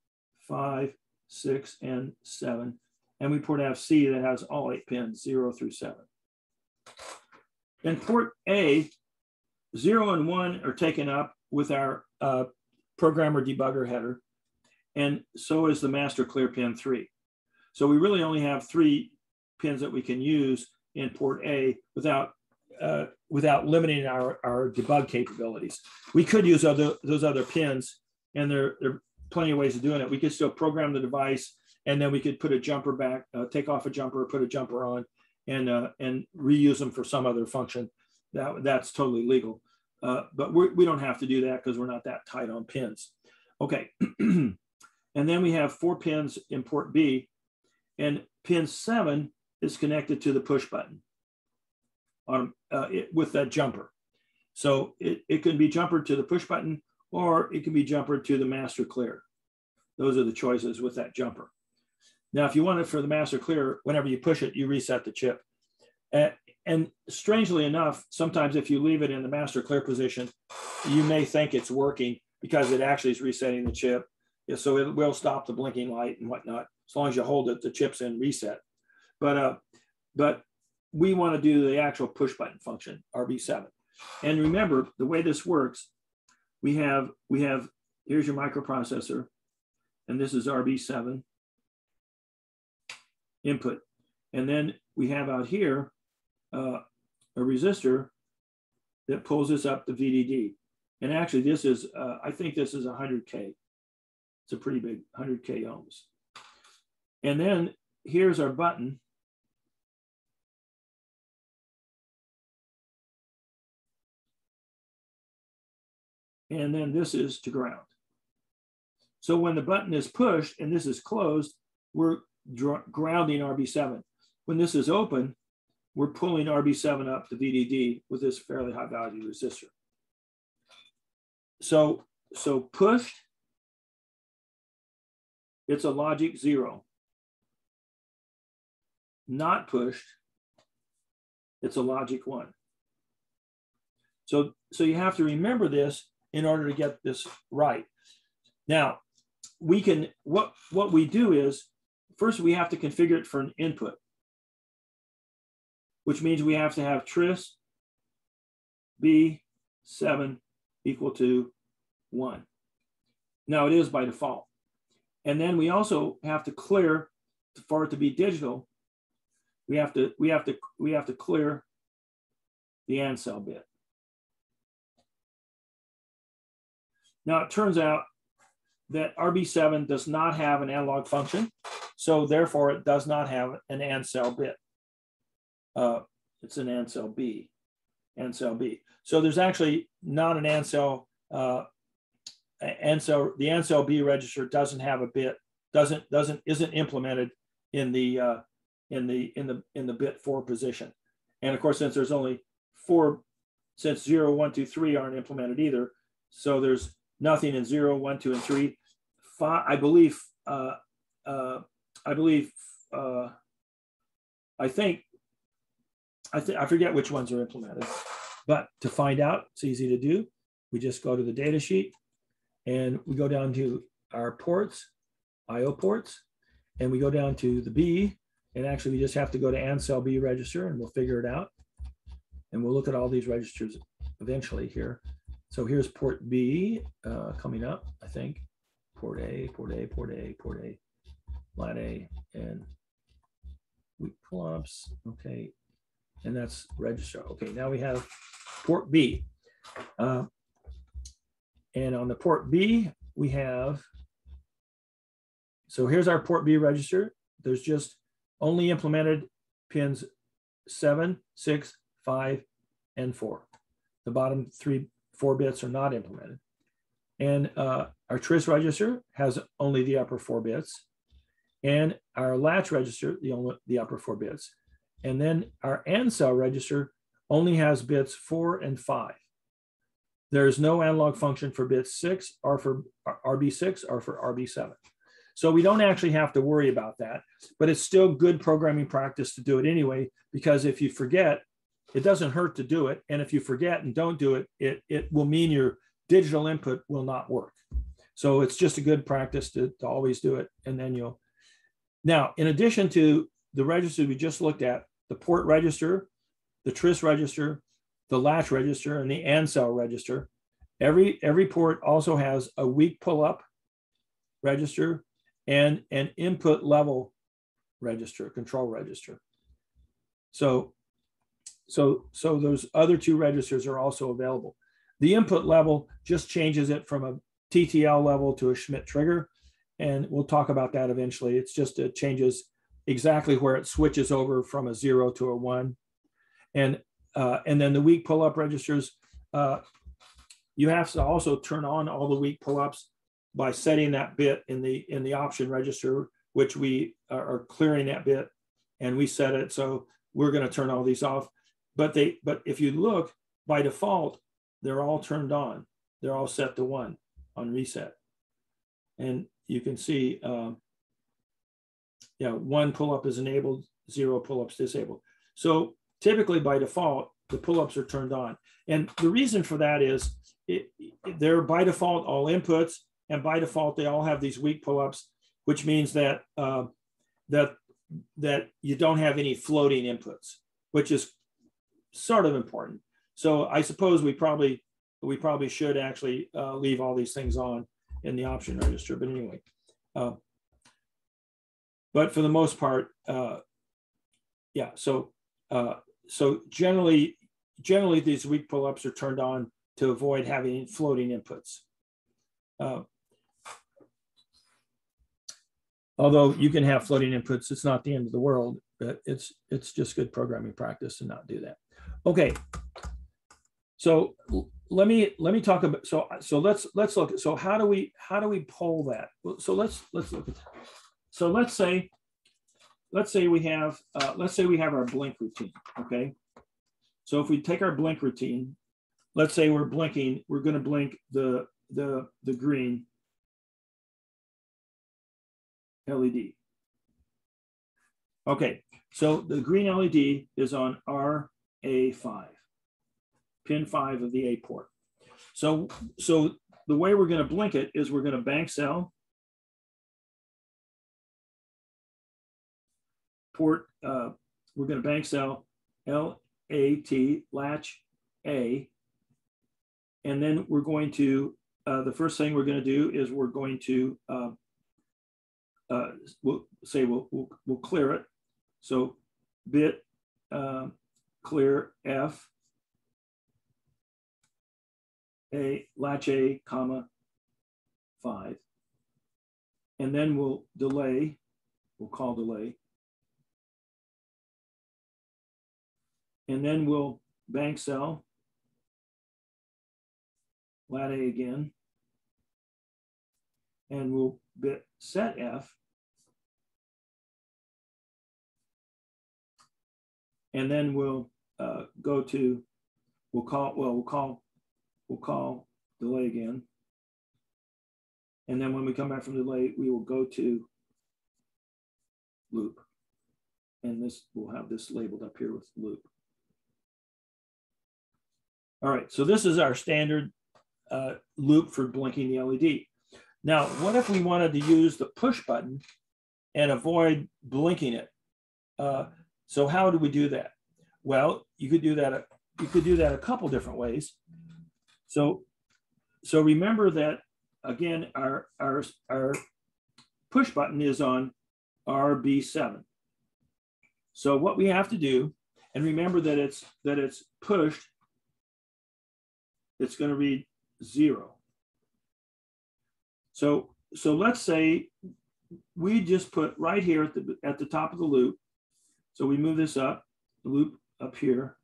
five, six, and seven. And we port have C that has all eight pins, zero through seven. And port A, zero and one are taken up with our uh, programmer debugger header. And so is the master clear pin three. So we really only have three pins that we can use in port A without uh, without limiting our, our debug capabilities. We could use other, those other pins and there, there are plenty of ways of doing it. We could still program the device and then we could put a jumper back, uh, take off a jumper, put a jumper on and, uh, and reuse them for some other function. That, that's totally legal. Uh, but we do not have to do that because we're not that tight on pins. Okay. and then we have four pins in port B and pin seven is connected to the push button on, uh, it, with that jumper. So it, it can be jumpered to the push button or it can be jumpered to the master clear. Those are the choices with that jumper. Now, if you want it for the master clear, whenever you push it, you reset the chip. And strangely enough, sometimes if you leave it in the master clear position, you may think it's working because it actually is resetting the chip. So it will stop the blinking light and whatnot as long as you hold it, the chip's in reset. But uh, but we want to do the actual push button function, RB7. And remember the way this works, we have we have here's your microprocessor, and this is RB7 input. And then we have out here uh, a resistor that pulls this up to VDD. And actually this is, uh, I think this is 100K. It's a pretty big 100K ohms. And then here's our button. And then this is to ground. So when the button is pushed and this is closed, we're grounding RB7. When this is open, we're pulling RB7 up to VDD with this fairly high value resistor. So, so pushed, it's a logic zero not pushed, it's a logic one. So, so you have to remember this in order to get this right. Now, we can, what, what we do is, first we have to configure it for an input, which means we have to have tris B7 equal to one. Now it is by default. And then we also have to clear for it to be digital, we have to we have to we have to clear the ANSEL bit. Now it turns out that RB7 does not have an analog function, so therefore it does not have an ANSEL bit. Uh, it's an ANSEL B, ANSEL B. So there's actually not an ANSEL, uh, the ANSEL B register doesn't have a bit, doesn't, doesn't, isn't implemented in the uh, in the in the in the bit four position. And of course, since there's only four, since zero, one, two, three aren't implemented either, so there's nothing in zero, one, two, and three. Five, I believe, uh, uh, I believe, uh, I think, I think, I forget which ones are implemented, but to find out, it's easy to do. We just go to the data sheet and we go down to our ports, IO ports, and we go down to the B, and actually we just have to go to Ansel B register and we'll figure it out. And we'll look at all these registers eventually here. So here's port B uh, coming up, I think. Port A, port A, port A, port A, lat A, and we pull-ups, okay. And that's register. Okay, now we have port B. Uh, and on the port B, we have, so here's our port B register. There's just only implemented pins seven, six, five, and four. The bottom three, four bits are not implemented. And uh, our tris register has only the upper four bits. And our latch register, the only the upper four bits. And then our ANSEL register only has bits four and five. There is no analog function for bit six or for RB6 or for RB7. So we don't actually have to worry about that, but it's still good programming practice to do it anyway, because if you forget, it doesn't hurt to do it. And if you forget and don't do it, it, it will mean your digital input will not work. So it's just a good practice to, to always do it. And then you'll, now, in addition to the registers we just looked at, the port register, the TRIS register, the latch register, and the ANSEL register, every, every port also has a weak pull-up register and an input level register, control register. So, so, so those other two registers are also available. The input level just changes it from a TTL level to a Schmitt trigger. And we'll talk about that eventually. It's just it changes exactly where it switches over from a zero to a one. And, uh, and then the weak pull-up registers, uh, you have to also turn on all the weak pull-ups by setting that bit in the in the option register, which we are clearing that bit and we set it. So we're going to turn all these off. But they but if you look by default, they're all turned on. They're all set to one on reset. And you can see, um, yeah, one pull-up is enabled, zero pull-ups disabled. So typically by default, the pull-ups are turned on. And the reason for that is it, they're by default all inputs and by default they all have these weak pull-ups, which means that uh, that that you don't have any floating inputs, which is sort of important. So I suppose we probably we probably should actually uh, leave all these things on in the option register. But anyway, uh, but for the most part, uh, yeah. So uh, so generally generally these weak pull-ups are turned on to avoid having floating inputs. Uh, although you can have floating inputs, it's not the end of the world, but it's it's just good programming practice to not do that. Okay. So let me let me talk about so so let's let's look so how do we how do we pull that so let's let's look at that. so let's say let's say we have uh, let's say we have our blink routine okay so if we take our blink routine let's say we're blinking we're going to blink the the the green LED. Okay, so the green LED is on RA5, pin five of the A port. So, so the way we're going to blink it is we're going to bank cell port, uh, we're going to banksel LAT latch A. And then we're going to, uh, the first thing we're going to do is we're going to uh, uh, we'll say we'll, we'll, we'll clear it. So bit uh, clear F a latch A comma five. And then we'll delay, we'll call delay. And then we'll banksel lat A again. And we'll bit set F and then we'll uh, go to, we'll call, well, we'll call, we'll call delay again. And then when we come back from delay, we will go to loop. And this will have this labeled up here with loop. All right, so this is our standard uh, loop for blinking the LED. Now, what if we wanted to use the push button and avoid blinking it? Uh, so how do we do that? Well, you could do that. You could do that a couple different ways. So, so remember that again, our our our push button is on RB7. So what we have to do, and remember that it's that it's pushed it's going to read zero. So, so let's say we just put right here at the, at the top of the loop. So we move this up, the loop up here.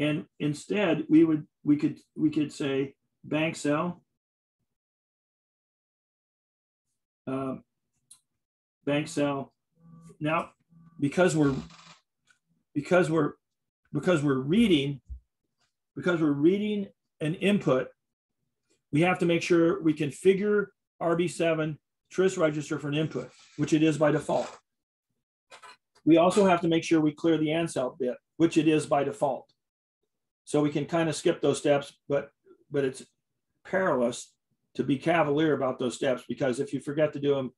And instead we would, we could, we could say banksel, uh, banksel. Now, because we're, because we're, because we're reading, because we're reading an input, we have to make sure we configure RB7 tris register for an input, which it is by default. We also have to make sure we clear the ANSEL bit, which it is by default. So we can kind of skip those steps, but but it's perilous to be cavalier about those steps because if you forget to do them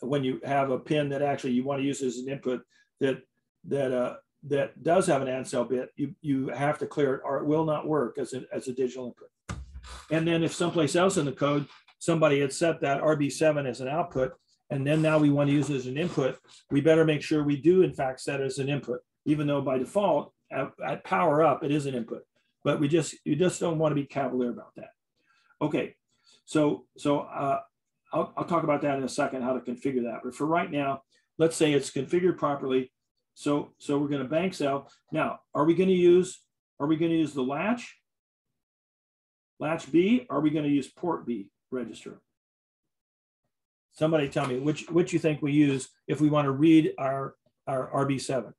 when you have a pin that actually you want to use as an input that that uh, that does have an ANSEL bit, you, you have to clear it or it will not work as a, as a digital input. And then if someplace else in the code, somebody had set that RB7 as an output, and then now we want to use it as an input, we better make sure we do in fact set it as an input, even though by default at, at power up, it is an input. But we just, you just don't want to be cavalier about that. Okay, so, so uh, I'll, I'll talk about that in a second, how to configure that. But for right now, let's say it's configured properly so, so we're going to banksel. Now, are we going to use, are we going to use the latch, latch B? Are we going to use port B register? Somebody tell me which, which you think we use if we want to read our, our RB7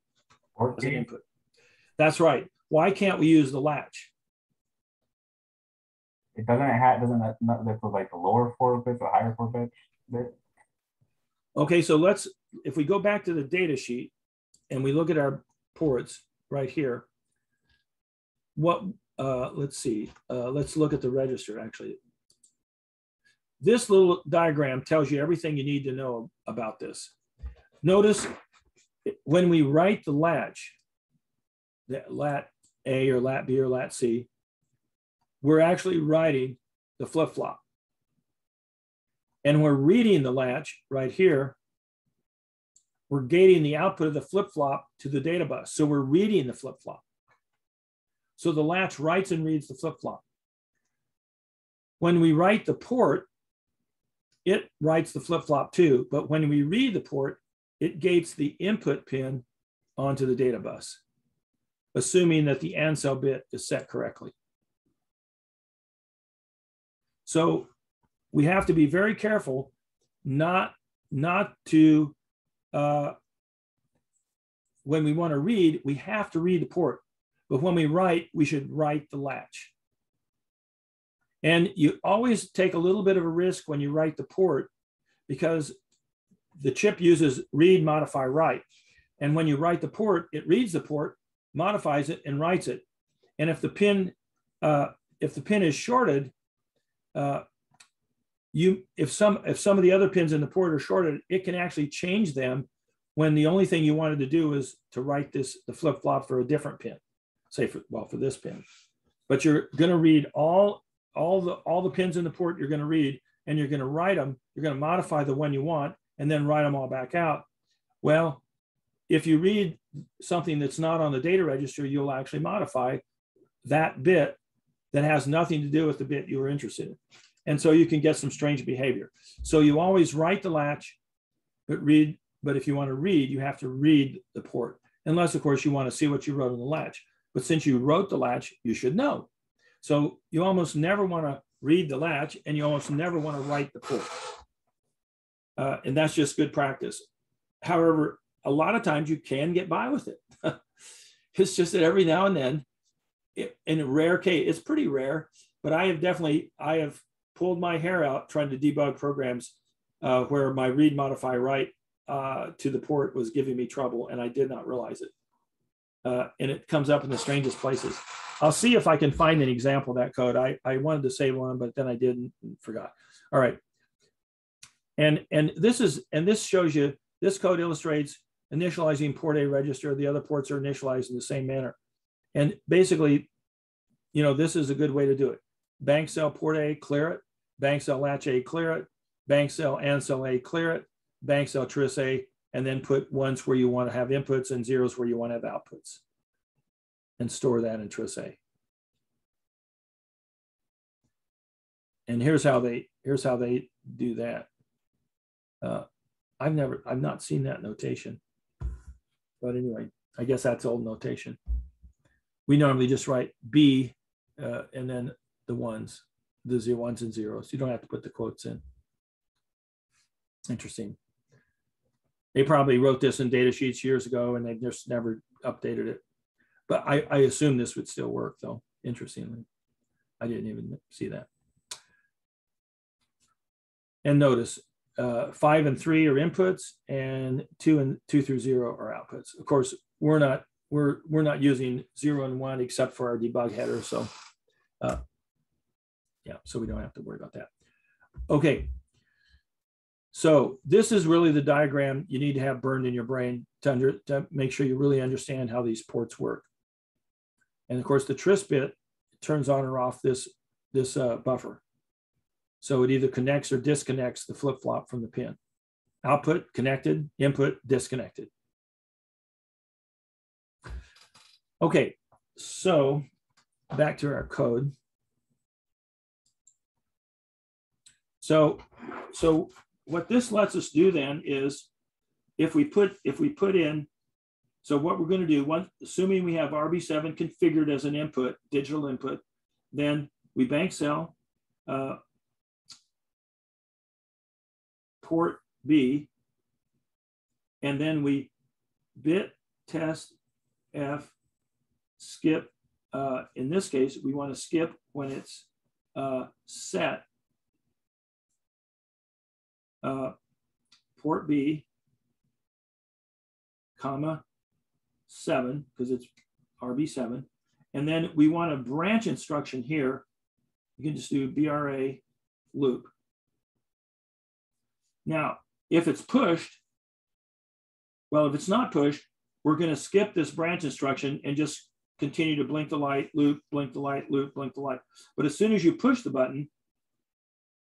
Port as an input. That's right. Why can't we use the latch? It doesn't have, doesn't that, not, that's like the lower four bits or higher four bits bit? Okay, so let's, if we go back to the data sheet and we look at our ports right here, what, uh, let's see, uh, let's look at the register actually. This little diagram tells you everything you need to know about this. Notice when we write the latch, that lat A or lat B or lat C, we're actually writing the flip-flop. And we're reading the latch right here. We're gating the output of the flip-flop to the data bus. So we're reading the flip-flop. So the latch writes and reads the flip-flop. When we write the port, it writes the flip-flop too. But when we read the port, it gates the input pin onto the data bus, assuming that the ANSEL bit is set correctly. So we have to be very careful not, not to, uh, when we want to read, we have to read the port. But when we write, we should write the latch. And you always take a little bit of a risk when you write the port because the chip uses read, modify, write. And when you write the port, it reads the port, modifies it, and writes it. And if the pin, uh, if the pin is shorted, uh, you if some if some of the other pins in the port are shorted, it can actually change them when the only thing you wanted to do is to write this the flip flop for a different pin, say for well for this pin. But you're going to read all all the all the pins in the port you're going to read, and you're going to write them. You're going to modify the one you want, and then write them all back out. Well, if you read something that's not on the data register, you'll actually modify that bit that has nothing to do with the bit you were interested in. And so you can get some strange behavior. So you always write the latch, but read, but if you want to read, you have to read the port, unless of course you want to see what you wrote in the latch. But since you wrote the latch, you should know. So you almost never want to read the latch and you almost never want to write the port. Uh, and that's just good practice. However, a lot of times you can get by with it. it's just that every now and then, it, in a rare case, it's pretty rare, but I have definitely, I have pulled my hair out trying to debug programs uh, where my read modify write uh, to the port was giving me trouble and I did not realize it. Uh, and it comes up in the strangest places. I'll see if I can find an example of that code. I, I wanted to save one, but then I didn't forgot. All right. And, and this is, and this shows you, this code illustrates initializing port A register. The other ports are initialized in the same manner. And basically, you know, this is a good way to do it. Banksel port A, clear it. Banksel latch A, clear it. Bank cell ANSEL A, clear it. Banksel tris A, and then put ones where you want to have inputs and zeros where you want to have outputs and store that in tris A. And here's how they here's how they do that. Uh, I've never I've not seen that notation, but anyway, I guess that's old notation. We normally just write B uh, and then the ones, the zero ones and zeros. You don't have to put the quotes in. Interesting. They probably wrote this in data sheets years ago and they just never updated it. But I, I assume this would still work though, interestingly. I didn't even see that. And notice uh, five and three are inputs and two and two through zero are outputs. Of course, we're not we're we're not using zero and one except for our debug header. So uh, yeah, so we don't have to worry about that. Okay, so this is really the diagram you need to have burned in your brain to, under, to make sure you really understand how these ports work. And of course, the tris bit turns on or off this, this uh, buffer. So it either connects or disconnects the flip-flop from the pin. Output connected, input disconnected. Okay, so back to our code. So, so what this lets us do then is if we put if we put in so what we're going to do assuming we have rb7 configured as an input digital input then we banksel uh, port b and then we bit test f skip uh, in this case we want to skip when it's uh, set uh, port B, comma, seven, because it's RB7. And then we want a branch instruction here. You can just do BRA loop. Now, if it's pushed, well, if it's not pushed, we're going to skip this branch instruction and just continue to blink the light, loop, blink the light, loop, blink the light. But as soon as you push the button,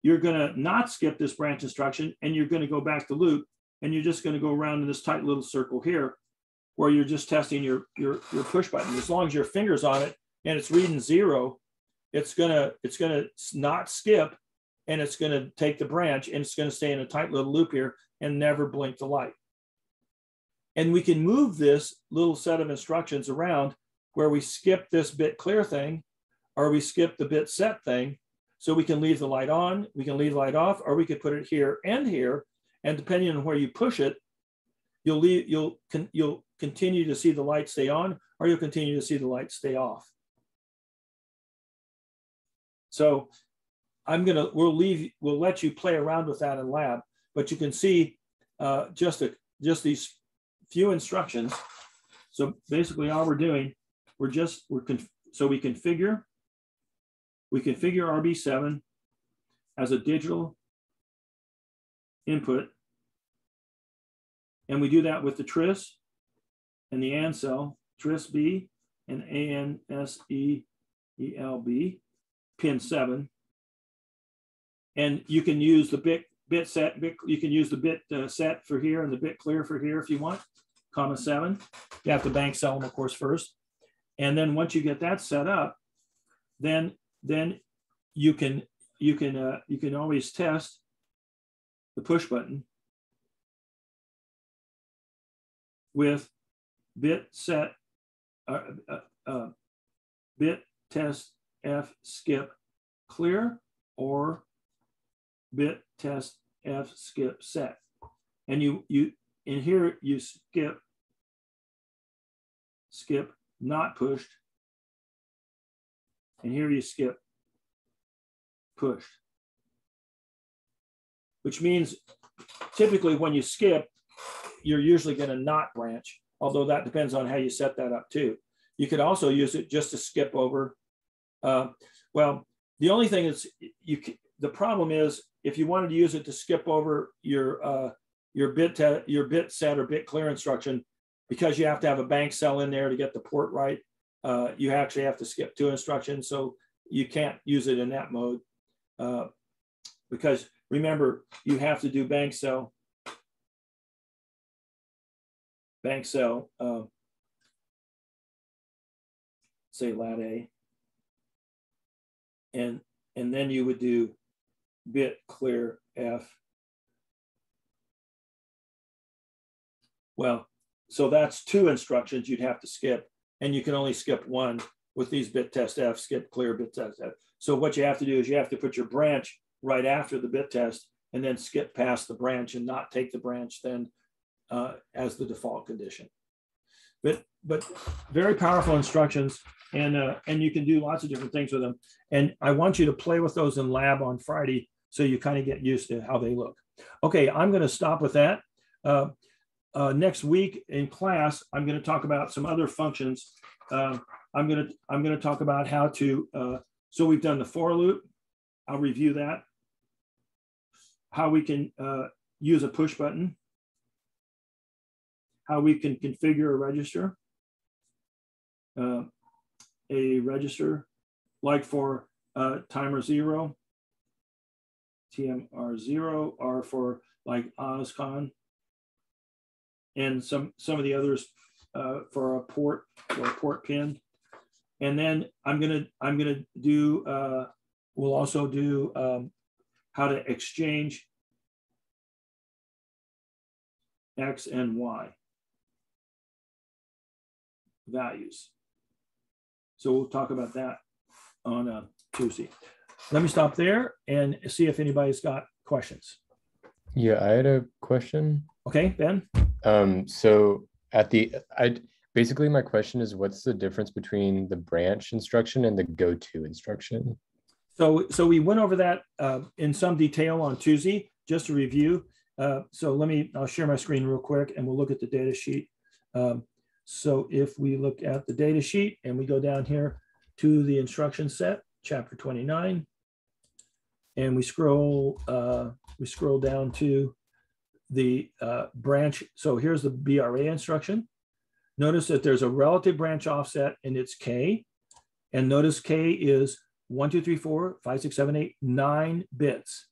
you're going to not skip this branch instruction and you're going to go back to loop and you're just going to go around in this tight little circle here where you're just testing your, your, your push button. As long as your finger's on it and it's reading zero, it's to, it's to not skip and it's to take the branch and it's to stay in a tight little loop here and never blink the light. And we can move this little set of instructions around where we skip this bit clear thing or we skip the bit set thing so we can leave the light on, we can leave the light off, or we could put it here and here. And depending on where you push it, you'll leave, you'll, you'll continue to see the light stay on, or you'll continue to see the light stay off. So I'm gonna, we'll leave, we'll let you play around with that in lab, but you can see uh, just a, just these few instructions. So basically all we're doing, we're just, we're, so we configure we configure RB7 as a digital input. And we do that with the tris and the ANSEL, tris B and ANSELB, pin 7. And you can use the bit, bit set, bit, you can use the bit uh, set for here and the bit clear for here if you want, comma 7. You have to banksel them, of course, first. And then once you get that set up, then then you can you can uh, you can always test the push button with bit set uh, uh, uh, bit test f skip clear or bit test f skip set. And you you in here you skip skip not pushed. And here you skip pushed. Which means typically when you skip, you're usually going to not branch, although that depends on how you set that up too. You could also use it just to skip over. Uh, well, the only thing is you the problem is if you wanted to use it to skip over your uh, your bit your bit set or bit clear instruction, because you have to have a banksel in there to get the port right, uh, you actually have to skip two instructions. So you can't use it in that mode uh, because remember you have to do banksel banksel uh, say lat A and and then you would do bit clear F. Well, so that's two instructions you'd have to skip, and you can only skip one with these bit test F, skip clear bit test F. So what you have to do is you have to put your branch right after the bit test and then skip past the branch and not take the branch then uh, as the default condition. But, but very powerful instructions and, uh, and you can do lots of different things with them. And I want you to play with those in lab on Friday so you kind of get used to how they look. Okay, I'm going to stop with that. Uh, uh, next week in class, I'm going to talk about some other functions. Uh, I'm going to I'm going to talk about how to. Uh, so we've done the for loop. I'll review that. How we can uh, use a push button. How we can configure a register. Uh, a register like for timer zero TMR0 are for like OSCCON and some, some of the others uh, for a port or a port pin. And then I'm gonna, I'm gonna do, uh, we'll also do um, how to exchange X and Y values. So we'll talk about that on uh, Tuesday let me stop there and see if anybody's got questions. Yeah, I had a question. Okay, Ben. Um, so at the I basically my question is what's the difference between the branch instruction and the go to instruction? So so we went over that uh, in some detail on Tuesday, just to review. Uh, so let me I'll share my screen real quick and we'll look at the data sheet. Um, so if we look at the data sheet and we go down here to the instruction set, chapter 29, and we scroll uh, we scroll down to the uh, branch. So here's the BRA instruction. Notice that there's a relative branch offset and it's K. And notice K is one, two, three, four, five, six, seven, eight, nine bits.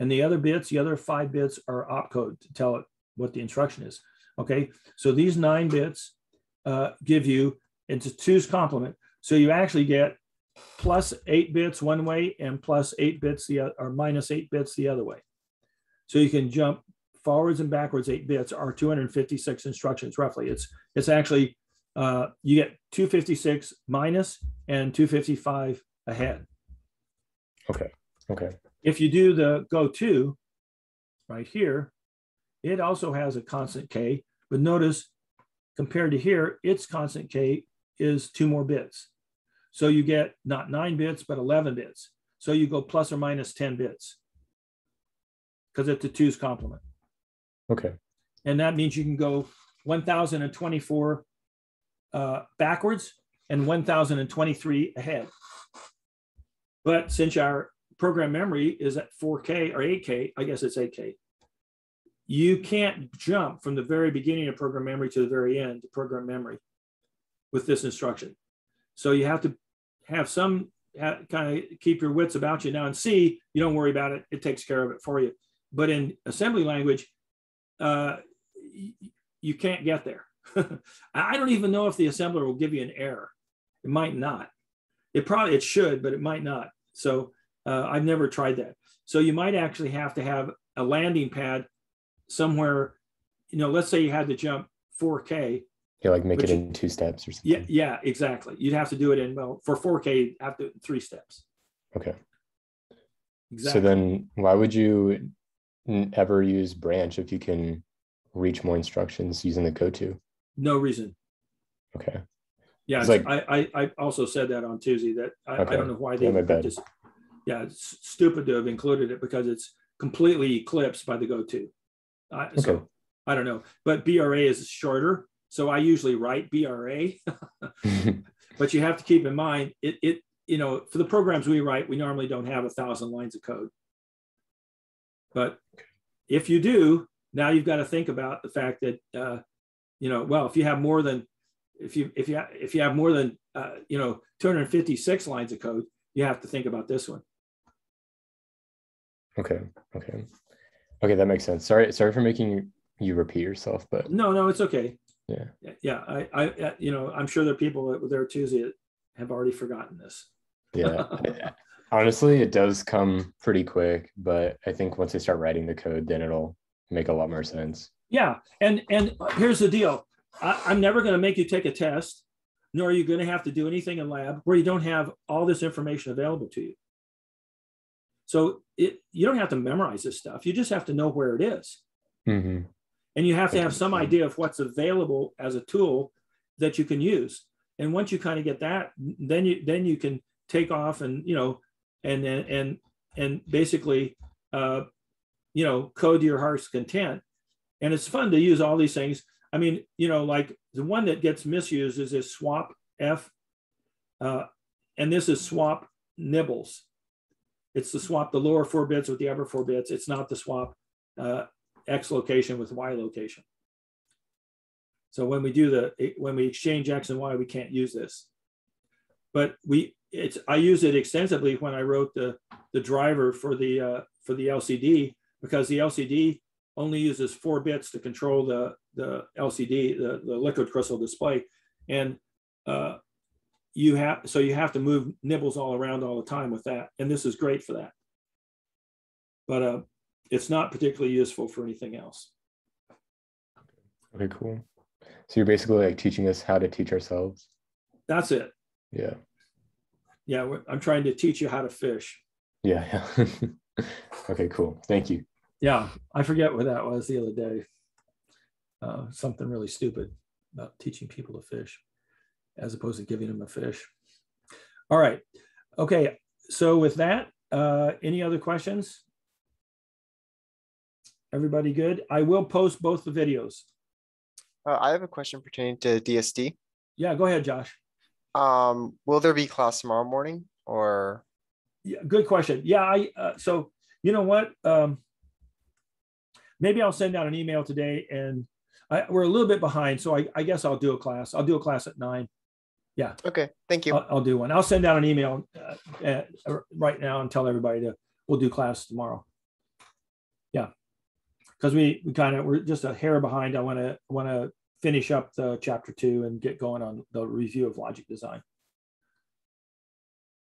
And the other bits, the other five bits are opcode to tell it what the instruction is. Okay, so these nine bits uh, give you, into two's complement. So you actually get plus eight bits one way and plus eight bits the other, or minus eight bits the other way. So you can jump forwards and backwards eight bits are 256 instructions roughly. It's it's actually uh, you get 256 minus and 255 ahead. Okay. Okay. If you do the go to right here, it also has a constant K, but notice compared to here, its constant K is two more bits. So you get not nine bits, but 11 bits. So you go plus or minus 10 bits because it's a two's complement. Okay. And that means you can go 1024 uh, backwards and 1023 ahead. But since our program memory is at 4K or 8K, I guess it's 8K, you can't jump from the very beginning of program memory to the very end of program memory with this instruction. So you have to have some have, kind of keep your wits about you. Now in C, you don't worry about it; it takes care of it for you. But in assembly language, uh, you can't get there. I don't even know if the assembler will give you an error. It might not. It probably it should, but it might not. So uh, I've never tried that. So you might actually have to have a landing pad somewhere. You know, let's say you had to jump 4K yeah, like make it in two steps or something. Yeah, yeah, exactly. You'd have to do it in well for 4K, after three steps. Okay. Exactly. So then, why would you ever use branch if you can reach more instructions using the go-to? No reason. Okay. Yeah, it's like, I, I I also said that on Tuesday that I, okay. I don't know why they yeah, just yeah, it's stupid to have included it because it's completely eclipsed by the go-to. Uh, okay. So I don't know, but BRA is shorter. So I usually write BRA, but you have to keep in mind it, it, you know, for the programs we write, we normally don't have a thousand lines of code. But if you do, now you've got to think about the fact that, uh, you know, well, if you have more than, if you, if you, if you have more than, uh, you know, 256 lines of code, you have to think about this one. Okay. Okay. Okay. That makes sense. Sorry. Sorry for making you repeat yourself, but no, no, it's okay. Yeah. Yeah. I, I, you know, I'm sure there are people that there Tuesday that have already forgotten this. yeah. Honestly, it does come pretty quick, but I think once they start writing the code, then it'll make a lot more sense. Yeah. And, and here's the deal. I, I'm never going to make you take a test, nor are you going to have to do anything in lab where you don't have all this information available to you. So it, you don't have to memorize this stuff. You just have to know where it is. Mm-hmm. And you have to have some idea of what's available as a tool that you can use. And once you kind of get that, then you then you can take off and you know and and and, and basically uh, you know code to your heart's content. And it's fun to use all these things. I mean, you know, like the one that gets misused is this swap F, uh, and this is swap nibbles. It's the swap the lower four bits with the upper four bits. It's not the swap uh, X location with Y location. So when we do the, when we exchange X and Y, we can't use this. But we, it's, I use it extensively when I wrote the, the driver for the, uh, for the LCD because the LCD only uses four bits to control the, the LCD, the, the liquid crystal display. And uh, you have, so you have to move nibbles all around all the time with that. And this is great for that. But uh, it's not particularly useful for anything else. Okay, cool. So you're basically like teaching us how to teach ourselves. That's it. Yeah. Yeah, I'm trying to teach you how to fish. Yeah. yeah. okay, cool. Thank you. Yeah, I forget what that was the other day. Uh, something really stupid about teaching people to fish, as opposed to giving them a fish. All right. Okay. So with that, uh, any other questions? Everybody good? I will post both the videos. Uh, I have a question pertaining to DSD. Yeah, go ahead, Josh. Um, will there be class tomorrow morning or? Yeah, good question. Yeah, I uh, so you know what? Um, maybe I'll send out an email today, and I, we're a little bit behind, so I, I, guess I'll do a class. I'll do a class at nine. Yeah. Okay. Thank you. I'll, I'll do one. I'll send out an email uh, at, right now and tell everybody to we'll do class tomorrow. Yeah because we, we kind of we're just a hair behind. I want to want to finish up the chapter two and get going on the review of logic design.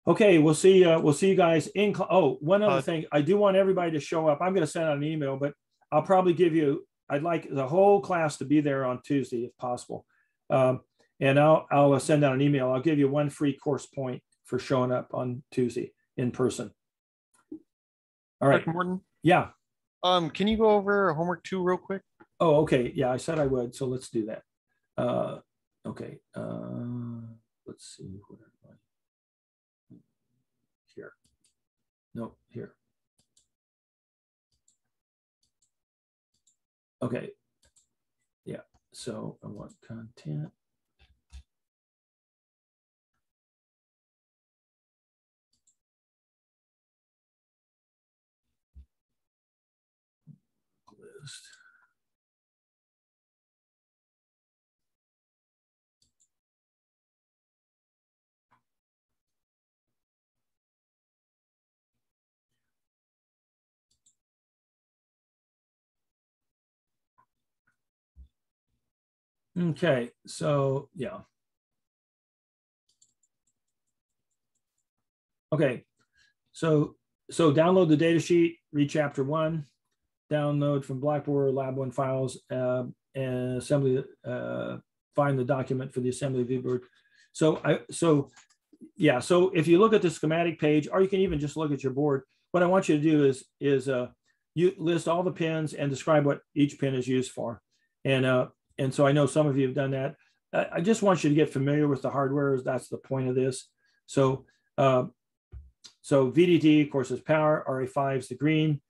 Okay, we'll see. Uh, we'll see you guys in. oh, one other uh, thing, I do want everybody to show up. I'm going to send out an email, but I'll probably give you. I'd like the whole class to be there on Tuesday if possible, um, and I'll I'll send out an email. I'll give you one free course point for showing up on Tuesday in person. All right, Dr. Morton. Yeah. Um, can you go over homework two real quick? Oh, okay. Yeah, I said I would. So let's do that. Uh, okay. Uh, let's see. Where am I? Here. No, here. Okay. Yeah. So I want content. Okay, so yeah. Okay, so so download the data sheet, read chapter one, download from Blackboard Lab 1 files uh, and assembly, uh, find the document for the assembly VBoard. So I, so yeah, so if you look at the schematic page, or you can even just look at your board, what I want you to do is, is uh, you list all the pins and describe what each pin is used for. And, uh, and so I know some of you have done that. I just want you to get familiar with the hardware. That's the point of this. So, uh, so VDD, of course, is power. RA5 is the green.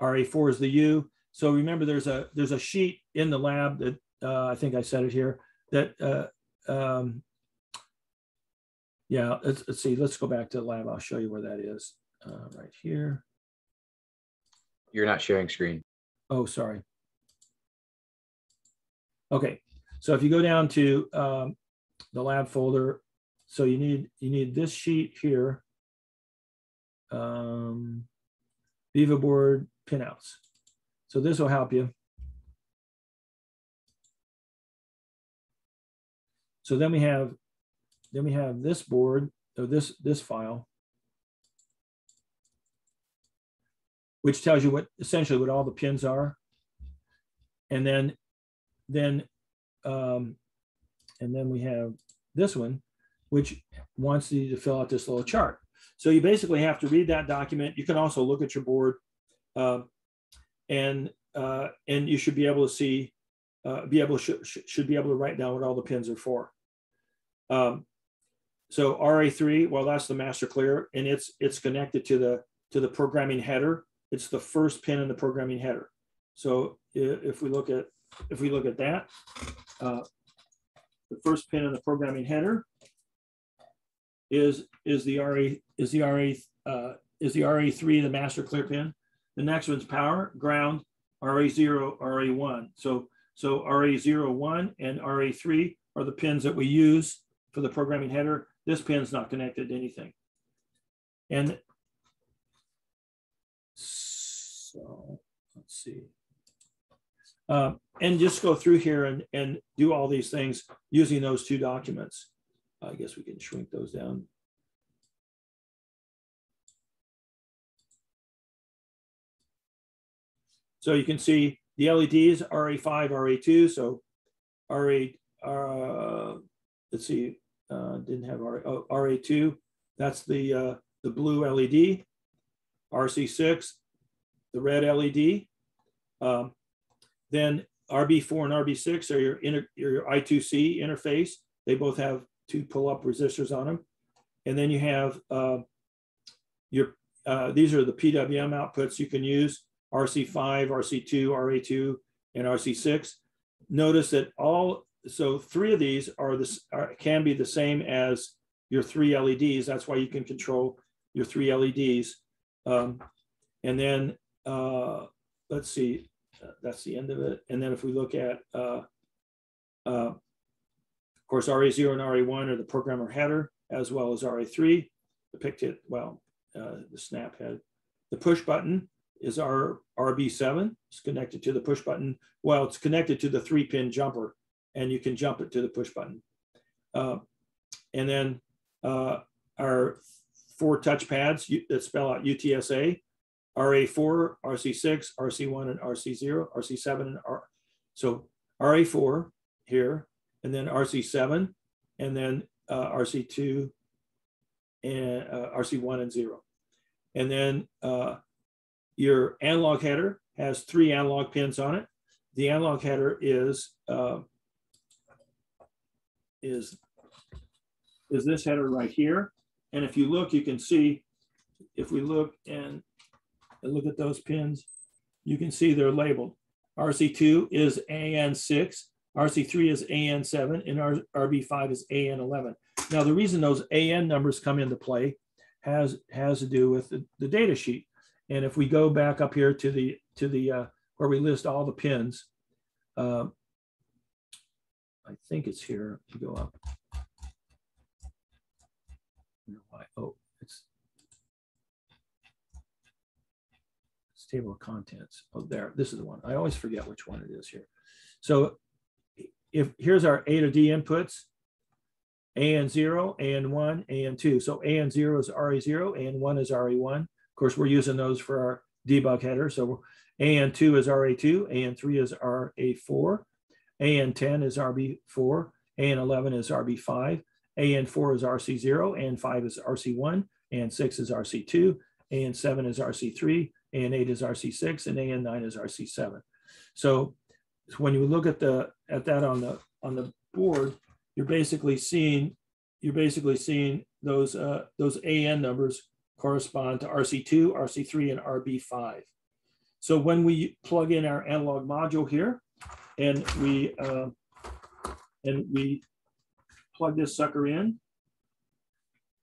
RA4 is the U. So remember, there's a there's a sheet in the lab that uh, I think I said it here that uh, um, yeah. Let's, let's see. Let's go back to the lab. I'll show you where that is uh, right here. You're not sharing screen. Oh, sorry. Okay, so if you go down to um, the lab folder, so you need you need this sheet here. Um, Viva board pinouts. So this will help you. So then we have then we have this board or this this file, which tells you what essentially what all the pins are, and then then um, and then we have this one, which wants you to fill out this little chart. So you basically have to read that document. You can also look at your board, uh, and uh, and you should be able to see, uh, be able sh should be able to write down what all the pins are for. Um, so RA3, well, that's the master clear, and it's it's connected to the to the programming header. It's the first pin in the programming header. So if we look at if we look at that, uh, the first pin in the programming header is is the RA is the RA uh, is the RA3 the master clear pin. The next one's power, ground, RA0, RA1. So so RA01 and RA3 are the pins that we use for the programming header. This pin's not connected to anything. And so let's see. Uh, and just go through here and, and do all these things using those two documents. I guess we can shrink those down. So you can see the LEDs RA5, RA2. So RA, uh, let's see, uh, didn't have RA, oh, RA2. That's the, uh, the blue LED. RC6, the red LED. Um, then RB4 and RB6 are your, inter, your I2C interface. They both have two pull-up resistors on them. And then you have uh, your, uh, these are the PWM outputs you can use, RC5, RC2, RA2, and RC6. Notice that all, so three of these are this are, can be the same as your three LEDs. That's why you can control your three LEDs. Um, and then uh, let's see, uh, that's the end of it. And then if we look at, uh, uh, of course, RA0 and RA1 are the programmer header, as well as RA3, the PICkit, well, uh, the snap head. The push button is our RB7. It's connected to the push button. Well, it's connected to the three pin jumper and you can jump it to the push button. Uh, and then our four touch pads that spell out UTSA RA4, RC6, RC1, and RC0, RC7, and R. So RA4 here, and then RC7, and then uh, RC2, and uh, RC1 and 0. And then uh, your analog header has three analog pins on it. The analog header is uh, is is this header right here. And if you look, you can see, if we look and and look at those pins, you can see they're labeled. RC2 is AN6, RC3 is AN7, and RB5 is AN11. Now, the reason those AN numbers come into play has, has to do with the, the data sheet. And if we go back up here to the, to the uh, where we list all the pins, uh, I think it's here to go up. Oh, table of contents. Oh, there, this is the one. I always forget which one it is here. So if here's our A to D inputs, AN0, AN1, AN2. So AN0 is RE0, AN1 is RE1. Of course, we're using those for our debug header. So AN2 is RA2, AN3 is RA4, AN10 is RB4, AN11 is RB5, AN4 is RC0, AN5 is RC1, AN6 is RC2, AN7 is RC3, AN8 is RC6 and AN9 is RC7. So when you look at the at that on the on the board, you're basically seeing you're basically seeing those uh, those AN numbers correspond to RC2, RC3, and RB5. So when we plug in our analog module here and we uh, and we plug this sucker in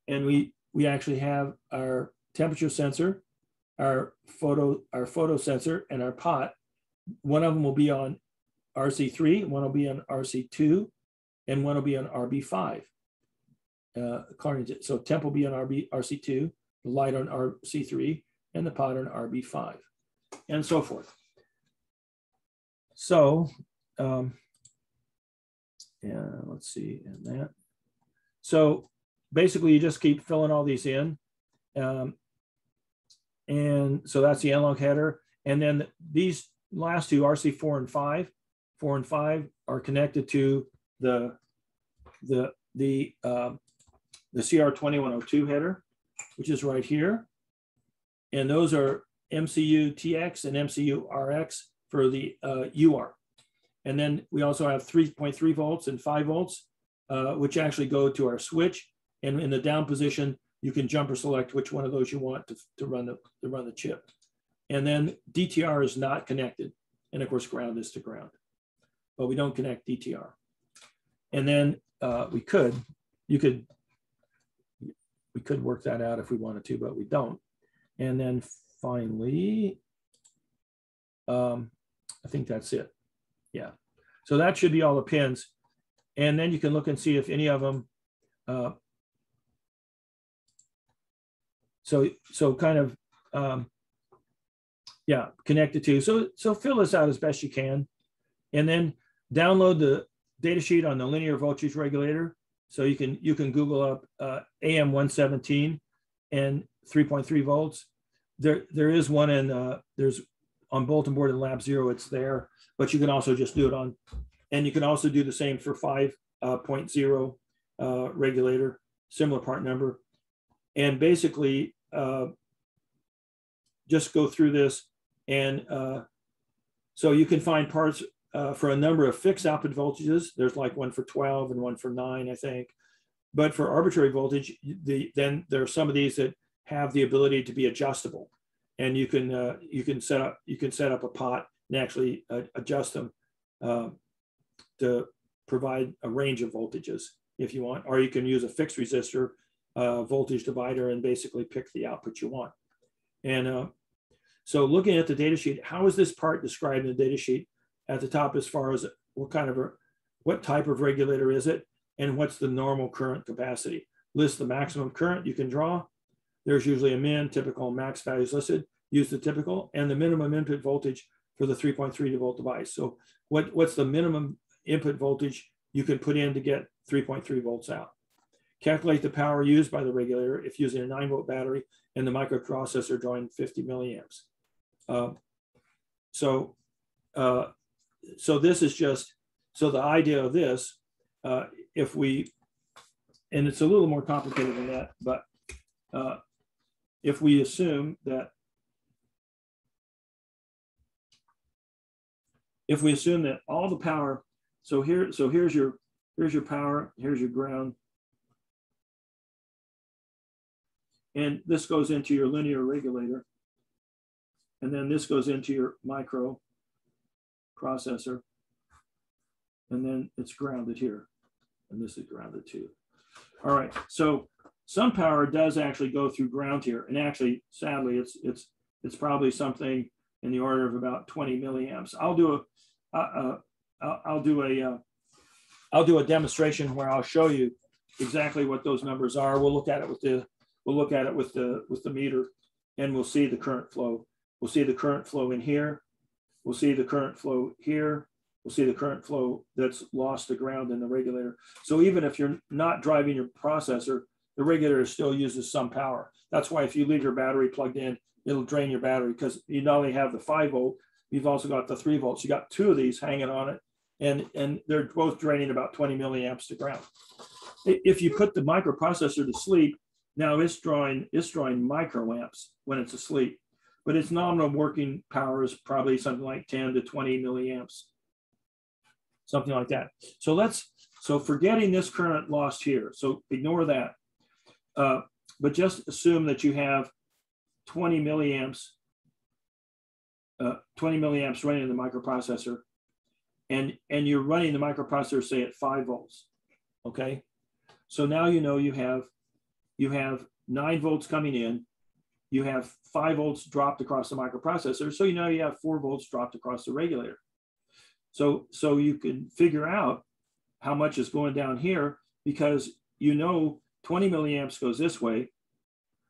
and we we actually have our temperature sensor, our photo our photo sensor and our pot. One of them will be on RC3, one will be on RC2, and one will be on RB5. Uh, according to, so temp will be on RB, RC2, the light on RC3, and the pot on RB5, and so forth. So, um, yeah, let's see, and that. So basically you just keep filling all these in. Um, and so that's the analog header. And then these last two, RC4 and 5, 4 and 5 are connected to the, the, the, uh, the CP2102 header, which is right here. And those are MCU TX and MCU RX for the uh, UART. And then we also have 3.3 volts and 5 volts, uh, which actually go to our switch. And in the down position, you can jumper select which one of those you want to, to, run, the, to run the chip. And then DTR is not connected. And of course, ground is to ground. But we don't connect DTR. And then uh, we could, you could, we could work that out if we wanted to, but we don't. And then finally, um, I think that's it. Yeah. So that should be all the pins. And then you can look and see if any of them, uh, so, so kind of, um, yeah, connected to. So, so fill this out as best you can. And then download the data sheet on the linear voltage regulator. So you can, you can Google up uh, AM117 and 3.3 volts. There, there is one in, uh, there's on bulletin board in lab zero, it's there, but you can also just do it on, and you can also do the same for 5.0 uh, uh, regulator, similar part number. And basically uh, just go through this. And uh, so you can find parts uh, for a number of fixed output voltages. There's like one for 12 and one for nine, I think. But for arbitrary voltage, the, then there are some of these that have the ability to be adjustable and you can uh, you can set up you can set up a pot and actually uh, adjust them uh, to provide a range of voltages if you want, or you can use a fixed resistor uh, voltage divider and basically pick the output you want. And uh, so looking at the data sheet, how is this part described in the data sheet at the top as far as what kind of, a, what type of regulator is it and what's the normal current capacity? List the maximum current you can draw there's usually a min, typical, max values listed. Use the typical and the minimum input voltage for the 3.3 volt device. So what, what's the minimum input voltage you can put in to get 3.3 volts out? Calculate the power used by the regulator if using a 9 volt battery and the microprocessor drawing 50 milliamps. Uh, so, uh, so this is just, so the idea of this, uh, if we, and it's a little more complicated than that, but uh, if we assume that if we assume that all the power, so here, so here's your here's your power, here's your ground, and this goes into your linear regulator, and then this goes into your micro processor, and then it's grounded here, and this is grounded too. All right, so some power does actually go through ground here. And actually, sadly, it's, it's, it's probably something in the order of about 20 milliamps. I'll do a, uh, uh, I'll do a, uh, I'll do a demonstration where I'll show you exactly what those numbers are. We'll look at it with the, we'll look at it with the, with the meter and we'll see the current flow. We'll see the current flow in here. We'll see the current flow here. We'll see the current flow that's lost to ground in the regulator. So even if you're not driving your processor, the regulator still uses some power. That's why if you leave your battery plugged in, it'll drain your battery because you not only have the five volt, you've also got the three volts. You got two of these hanging on it, and and they're both draining about 20 milliamps to ground. If you put the microprocessor to sleep, now it's drawing it's drawing microamps when it's asleep, but its nominal working power is probably something like 10 to 20 milliamps, something like that. So let's so forgetting this current lost here. So ignore that. Uh, but just assume that you have 20 milliamps, uh, 20 milliamps running in the microprocessor, and and you're running the microprocessor say at five volts. Okay, so now you know you have you have nine volts coming in, you have five volts dropped across the microprocessor, so you know you have four volts dropped across the regulator. So so you can figure out how much is going down here because you know 20 milliamps goes this way,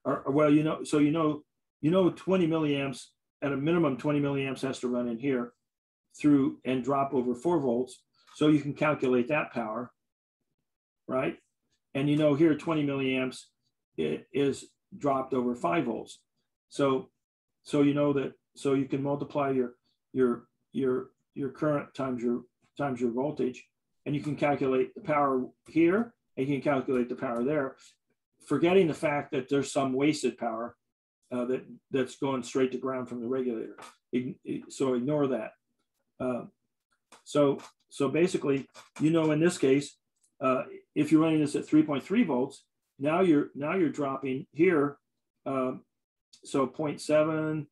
or, or well, you know, so you know, you know 20 milliamps at a minimum 20 milliamps has to run in here through and drop over four volts. So you can calculate that power, right? And you know here 20 milliamps is dropped over five volts. So, so you know that, so you can multiply your, your, your, your current times your, times your voltage and you can calculate the power here and you can calculate the power there, forgetting the fact that there's some wasted power uh, that, that's going straight to ground from the regulator. So ignore that. Uh, so, so basically, you know, in this case, uh, if you're running this at 3.3 volts, now you're now you're dropping here. Um, so 0.7,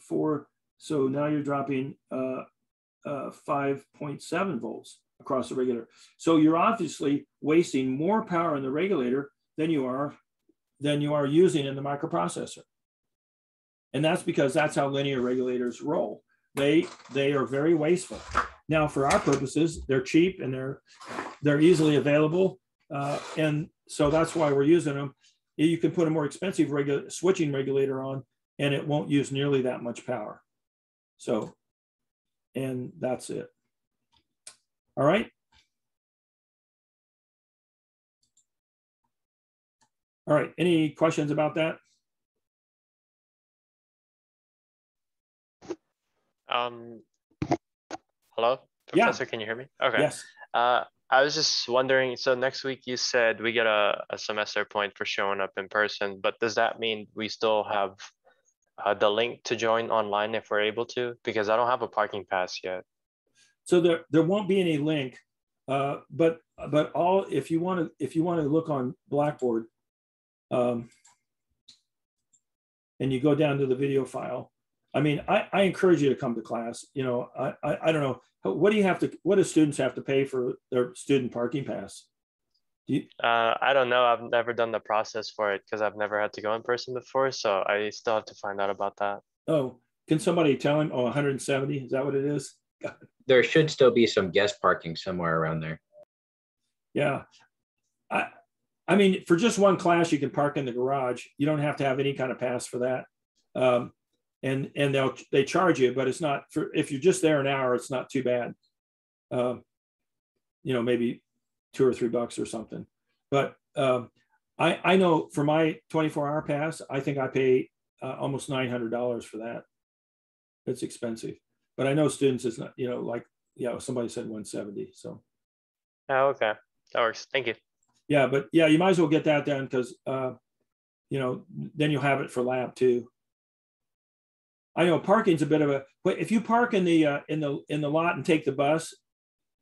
4. So now you're dropping uh, uh, 5.7 volts across the regulator. So you're obviously wasting more power in the regulator than you are than you are using in the microprocessor. And that's because that's how linear regulators roll. They they are very wasteful. Now, for our purposes, they're cheap and they're they're easily available, uh, and so that's why we're using them. You can put a more expensive regu switching regulator on, and it won't use nearly that much power. So, and that's it. All right. All right. Any questions about that? Um, hello, Professor. Yeah. Can you hear me? Okay. Yes. Uh, I was just wondering. So next week you said we get a, a semester point for showing up in person, but does that mean we still have uh, the link to join online if we're able to? Because I don't have a parking pass yet. So there, there won't be any link, uh, but but all if you want to if you want to look on Blackboard, um, and you go down to the video file. I mean, I, I encourage you to come to class. You know, I, I I don't know what do you have to what do students have to pay for their student parking pass? Do you, uh, I don't know. I've never done the process for it because I've never had to go in person before. So I still have to find out about that. Oh, can somebody tell him? Oh, 170. Is that what it is? there should still be some guest parking somewhere around there. Yeah. I I mean, for just one class, you can park in the garage. You don't have to have any kind of pass for that. Um, and and they'll they charge you, but it's not for if you're just there an hour, it's not too bad. Um, you know, maybe two or three bucks or something. But um, I I know for my 24 hour pass, I think I pay uh, almost $900 for that. It's expensive but I know students is not, you know, like, yeah, somebody said 170. So. Oh, okay. That works. Thank you. Yeah, but yeah, you might as well get that done because, uh, you know, then you'll have it for lab too. I know parking's a bit of a, but if you park in the, uh, in the, in the lot and take the bus,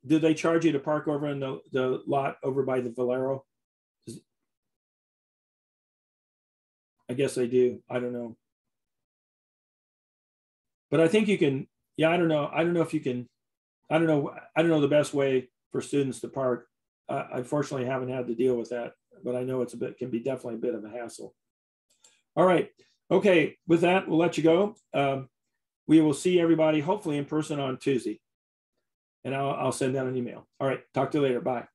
do they charge you to park over in the, the lot over by the Valero? I guess they do. I don't know. But I think you can yeah, I don't know. I don't know if you can. I don't know. I don't know the best way for students to park. Uh, unfortunately, haven't had to deal with that, but I know it's a bit can be definitely a bit of a hassle. All right. Okay. With that, we'll let you go. Um, we will see everybody hopefully in person on Tuesday, and I'll, I'll send out an email. All right. Talk to you later. Bye.